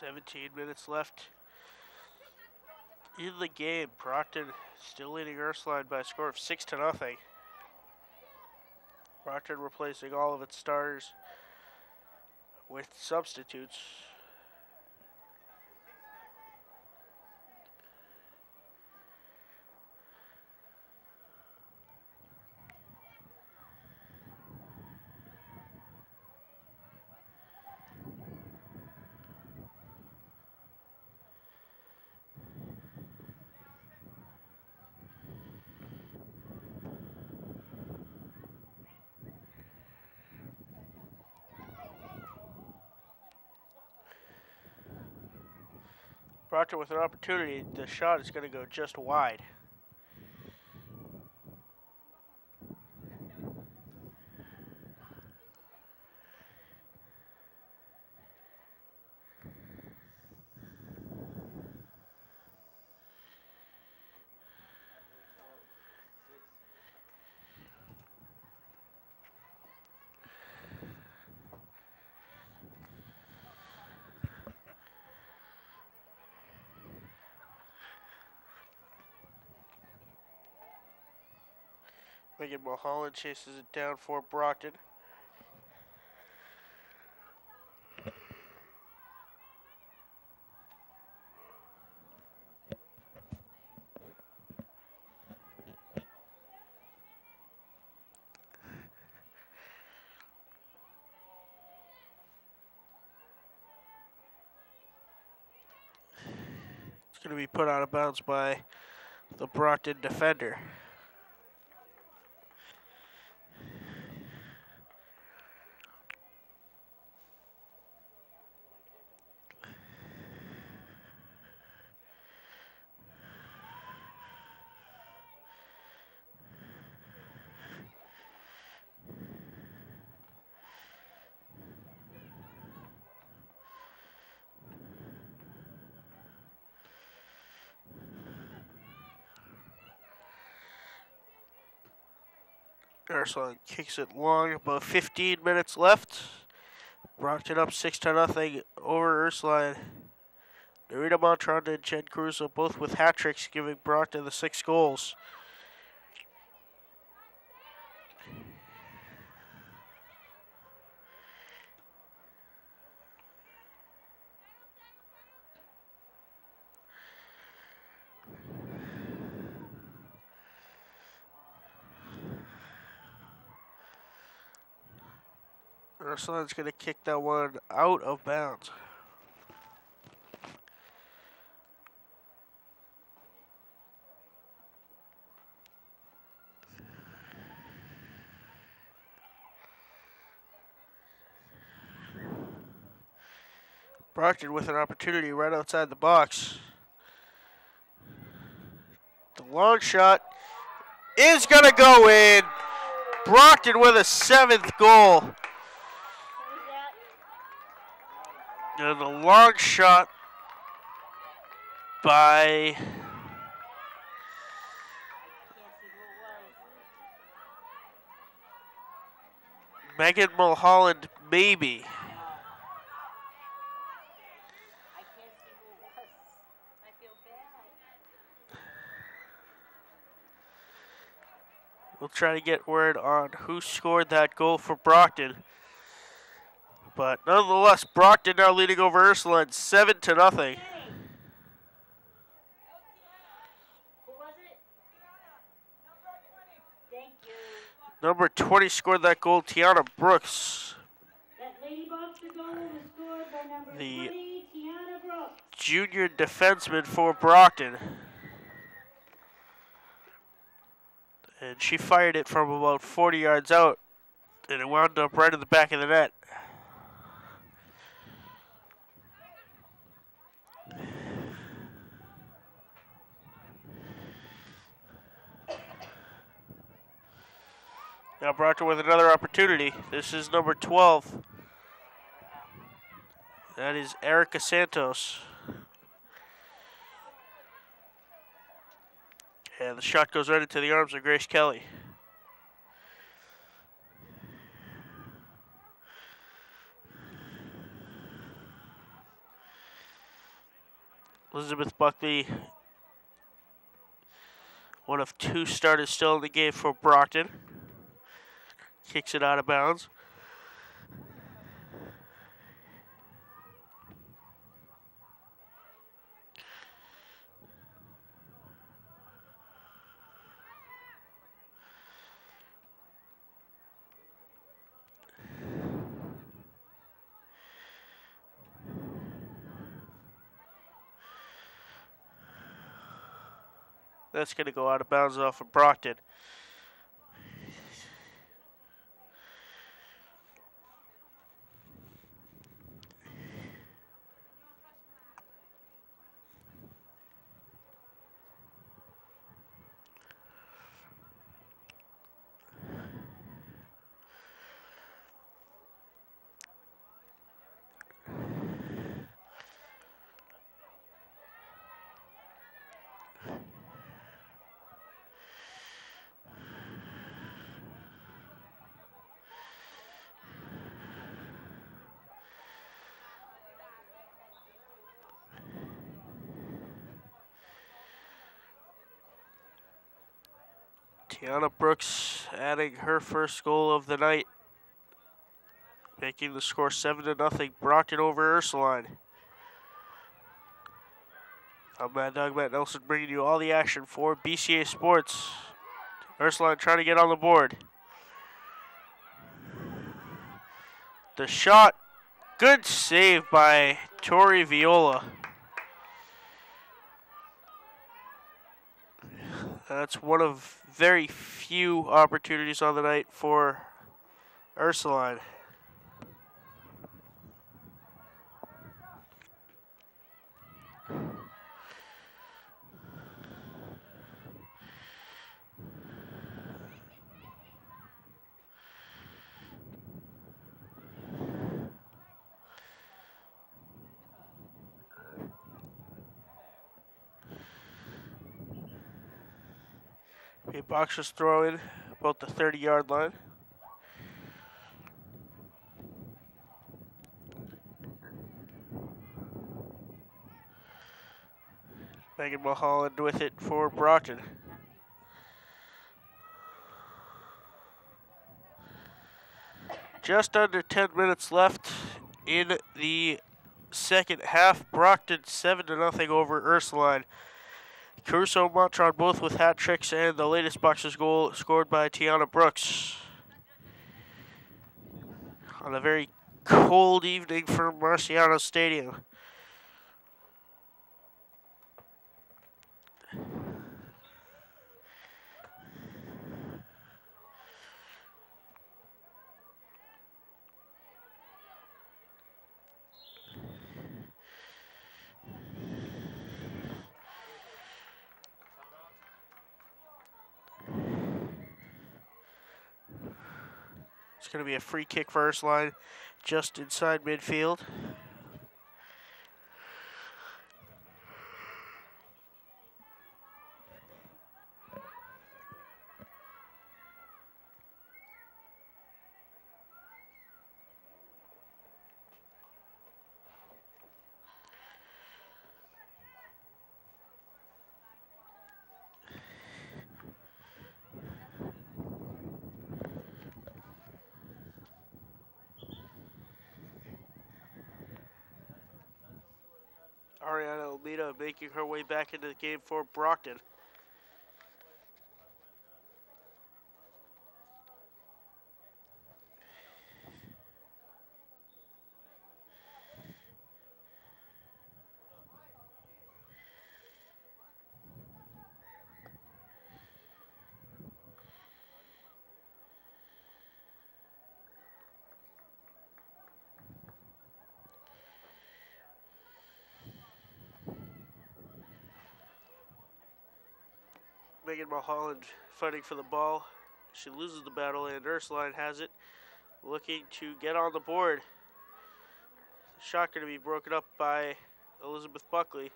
Seventeen minutes left in the game. Brockton still leading Ursuline by a score of six to nothing. Brockton replacing all of its starters with substitutes. With an opportunity. The shot is going to go just wide. Megan Mulholland chases it down for Brockton. It's going to be put out of bounds by the Brockton defender. Ursuline kicks it long, about 15 minutes left. Brockton up 6 to nothing over Ursuline. Narita Montronda and Jen Caruso both with hat tricks, giving Brockton the six goals. Ursuline's going to kick that one out of bounds. Brockton with an opportunity right outside the box The long shot is going to go in. Brockton with a seventh goal. That? A long shot by Can't see who it was. Megan Mulholland, maybe. I can't see who it was. I feel bad. We'll try to get word on who scored that goal for Brockton. But nonetheless, Brockton now leading over Ursula Ursuline seven to nothing. Number 20 scored that goal, Tiana Brooks. Number The- 20, Tiana Brooks. junior defenseman for Brockton. And she fired it from about 40 yards out, and it wound up right in the back of the net. Now Brockton with another opportunity. This is number 12. That is Erica Santos. And the shot goes right into the arms of Grace Kelly. Elizabeth Buckley, one of two starters still in the game for Brockton, kicks it out of bounds. That's going to go out of bounds off of Brockton. Tiana Brooks adding her first goal of the night, making the score seven to nothing. Brockton over Ursuline. I'm Mad Dog Matt Nelson bringing you all the action for BCA Sports. Ursuline trying to get on the board. The shot, good save by Tori Viola. That's one of very few opportunities on the night for Ursuline. A boxers throw in about the 30 yard line. Megan Mulholland with it for Brockton. Just under 10 minutes left in the second half. Brockton 7 to nothing over Ursuline. Caruso Montron both with hat tricks, and the latest Boxers goal scored by Tiana Brooks. On a very cold evening for Marciano Stadium. It's going to be a free kick for Ursuline just inside midfield. Ariana Almeida making her way back into the game for Brockton. Megan Mulholland fighting for the ball. She loses the battle, and Ursuline has it, looking to get on the board. The Shot going to be broken up by Elizabeth Buckley.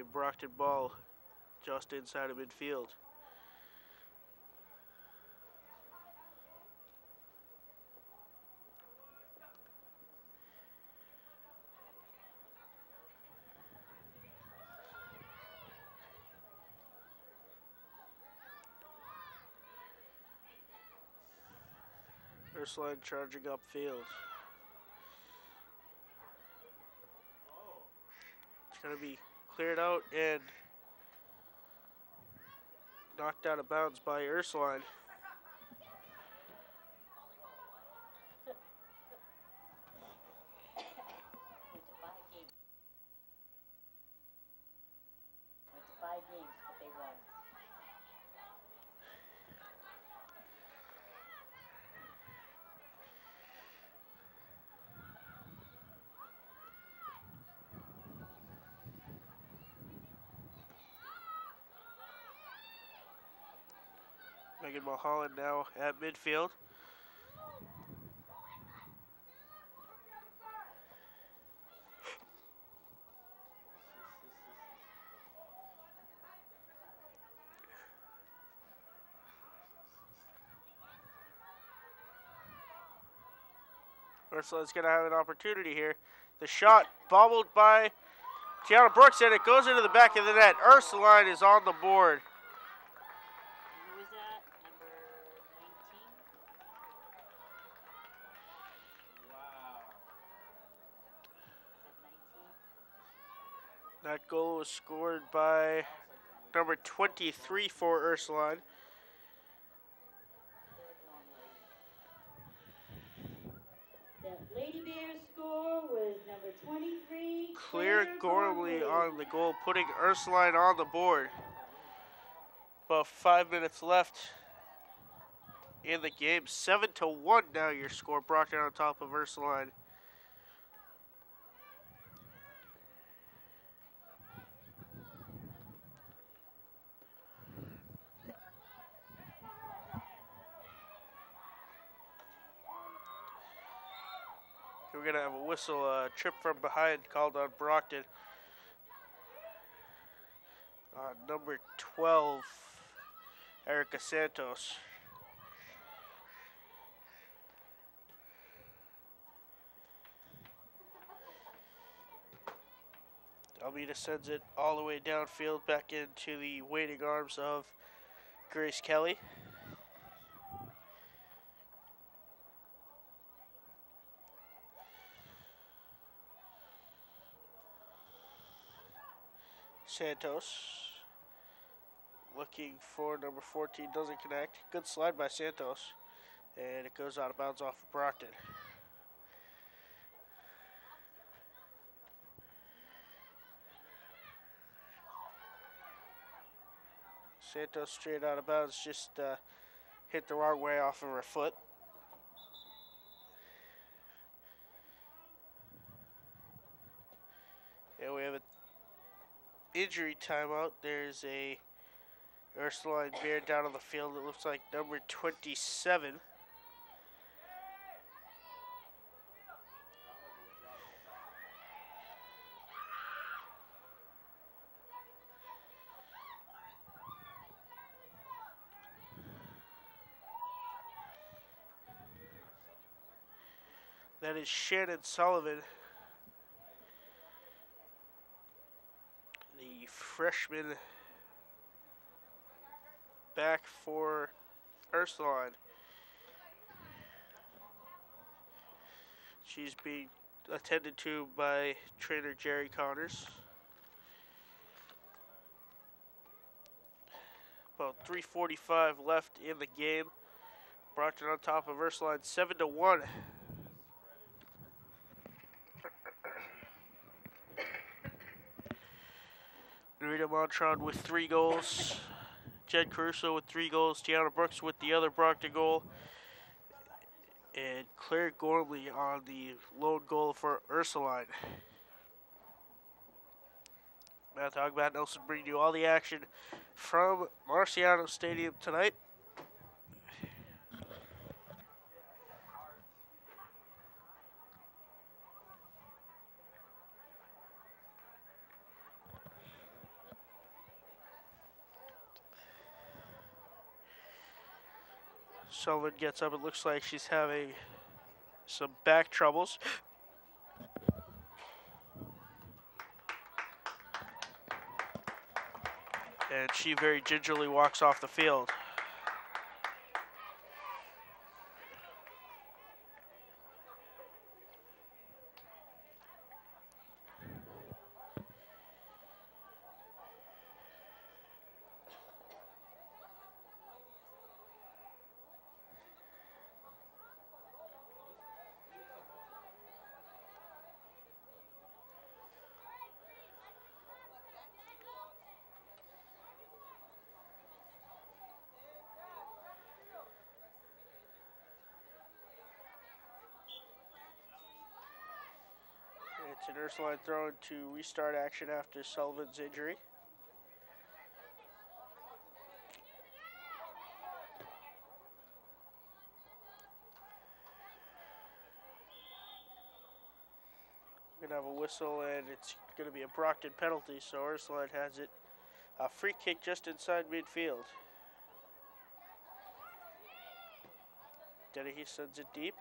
A Brockton ball just inside of midfield. Ursuline charging upfield. It's going to be cleared out and knocked out of bounds by Ursuline. Went to five games. Went to five games, but they won. Megan Mulholland now at midfield. Ursula's going to have an opportunity here. The shot bobbled by Tiana Brooks, and it goes into the back of the net. Ursuline is on the board. Who was that? Number 19? Is that goal was scored by number 23 for Ursuline. The Lady score was number 23. Claire Gormley on the goal, putting Ursuline on the board. About five minutes left in the game. Seven to one now. Your score, Brockton on top of Ursuline. We're gonna have a whistle, uh, trip from behind called on Brockton. Uh, number 12, Erica Santos. Almeida sends it all the way downfield back into the waiting arms of Grace Kelly. Santos looking for number 14, doesn't connect. Good slide by Santos, and it goes out of bounds off of Brockton. Santos straight out of bounds, just uh, hit the wrong way off of her foot. And we have an injury timeout. There's a Ursuline Bear down on the field. It looks like number 27. That is Shannon Sullivan. The freshman back for Ursuline. She's being attended to by trainer Jerry Connors. About 3:45 left in the game. Brockton on top of Ursuline, seven to one. Narita Montron with three goals. Jed Caruso with three goals. Tiana Brooks with the other Brockton goal. And Claire Gormley on the lone goal for Ursuline. Mad Dog, Matt Nelson bringing you all the action from Marciano Stadium tonight. Sullivan gets up. It looks like she's having some back troubles. And she very gingerly walks off the field. It's an Ursuline throw to restart action after Sullivan's injury. We're going to have a whistle, and it's going to be a Brockton penalty, so Ursuline has it. A free kick just inside midfield. Dennehy sends it deep.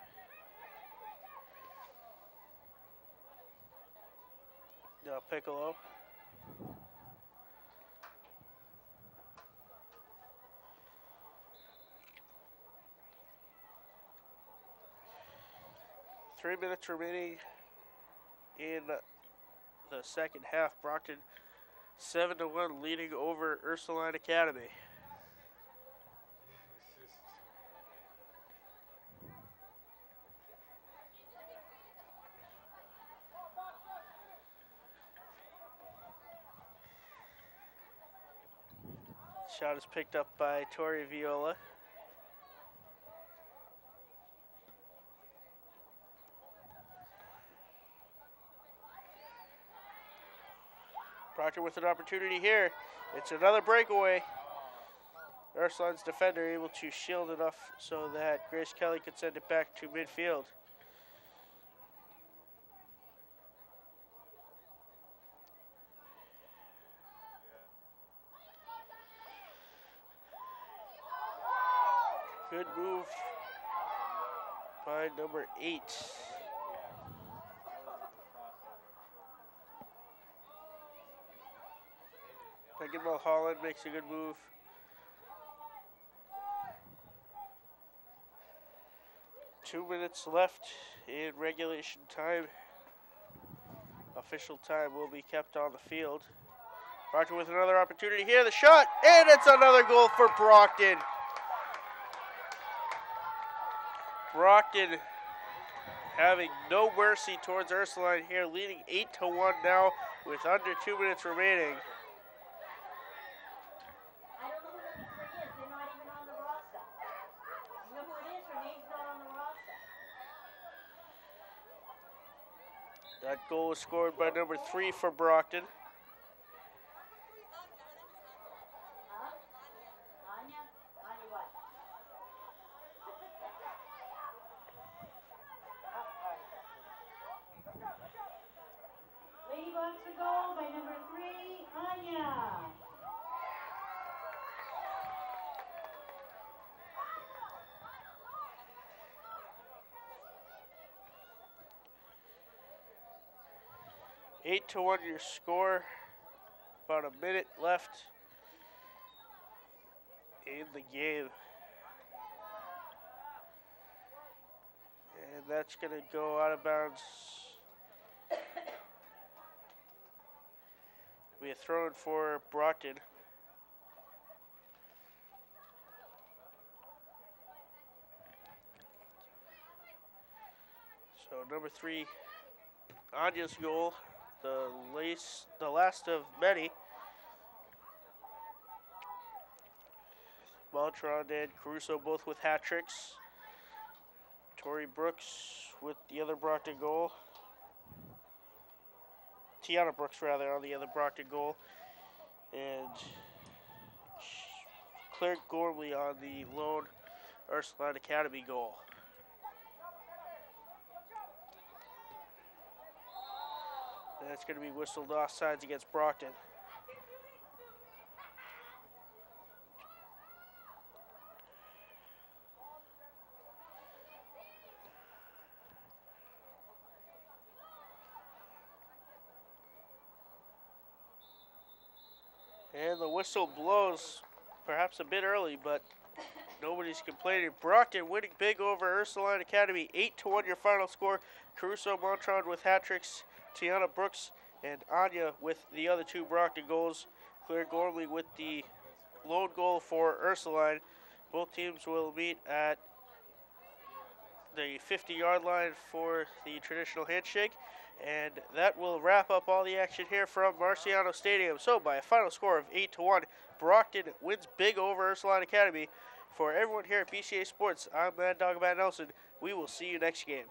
Del Piccolo. Three minutes remaining in the second half. Brockton seven to one leading over Ursuline Academy. Shot is picked up by Tori Viola. Brockton with an opportunity here. It's another breakaway. Ursuline's defender able to shield enough so that Grace Kelly could send it back to midfield. Good move number eight. Megan Mulholland makes a good move. Two minutes left in regulation time. Official time will be kept on the field. Brockton with another opportunity here. The shot, and it's another goal for Brockton. Brockton having no mercy towards Ursuline here, leading 8 to 1 now with under two minutes remaining. That goal was scored by number three for Brockton. To one your score. About a minute left in the game. And that's going to go out of bounds. We are throwing for Brockton. So number three, Anya's goal, the lace, the last of many. Montron and Caruso both with hat tricks. Tori Brooks with the other Brockton goal. Tiana Brooks, rather, on the other Brockton goal. And Claire Gormley on the lone Ursuline Academy goal. That's going to be whistled off sides against Brockton. And the whistle blows perhaps a bit early, but nobody's complaining. Brockton winning big over Ursuline Academy. 8 to 1 your final score. Caruso Montron with hat tricks. Tiana Brooks and Anya with the other two Brockton goals. Claire Gormley with the lone goal for Ursuline. Both teams will meet at the 50 yard line for the traditional handshake. And that will wrap up all the action here from Marciano Stadium. So, by a final score of 8 to 1, Brockton wins big over Ursuline Academy. For everyone here at BCA Sports, I'm Mad Dog Matt Nelson. We will see you next game.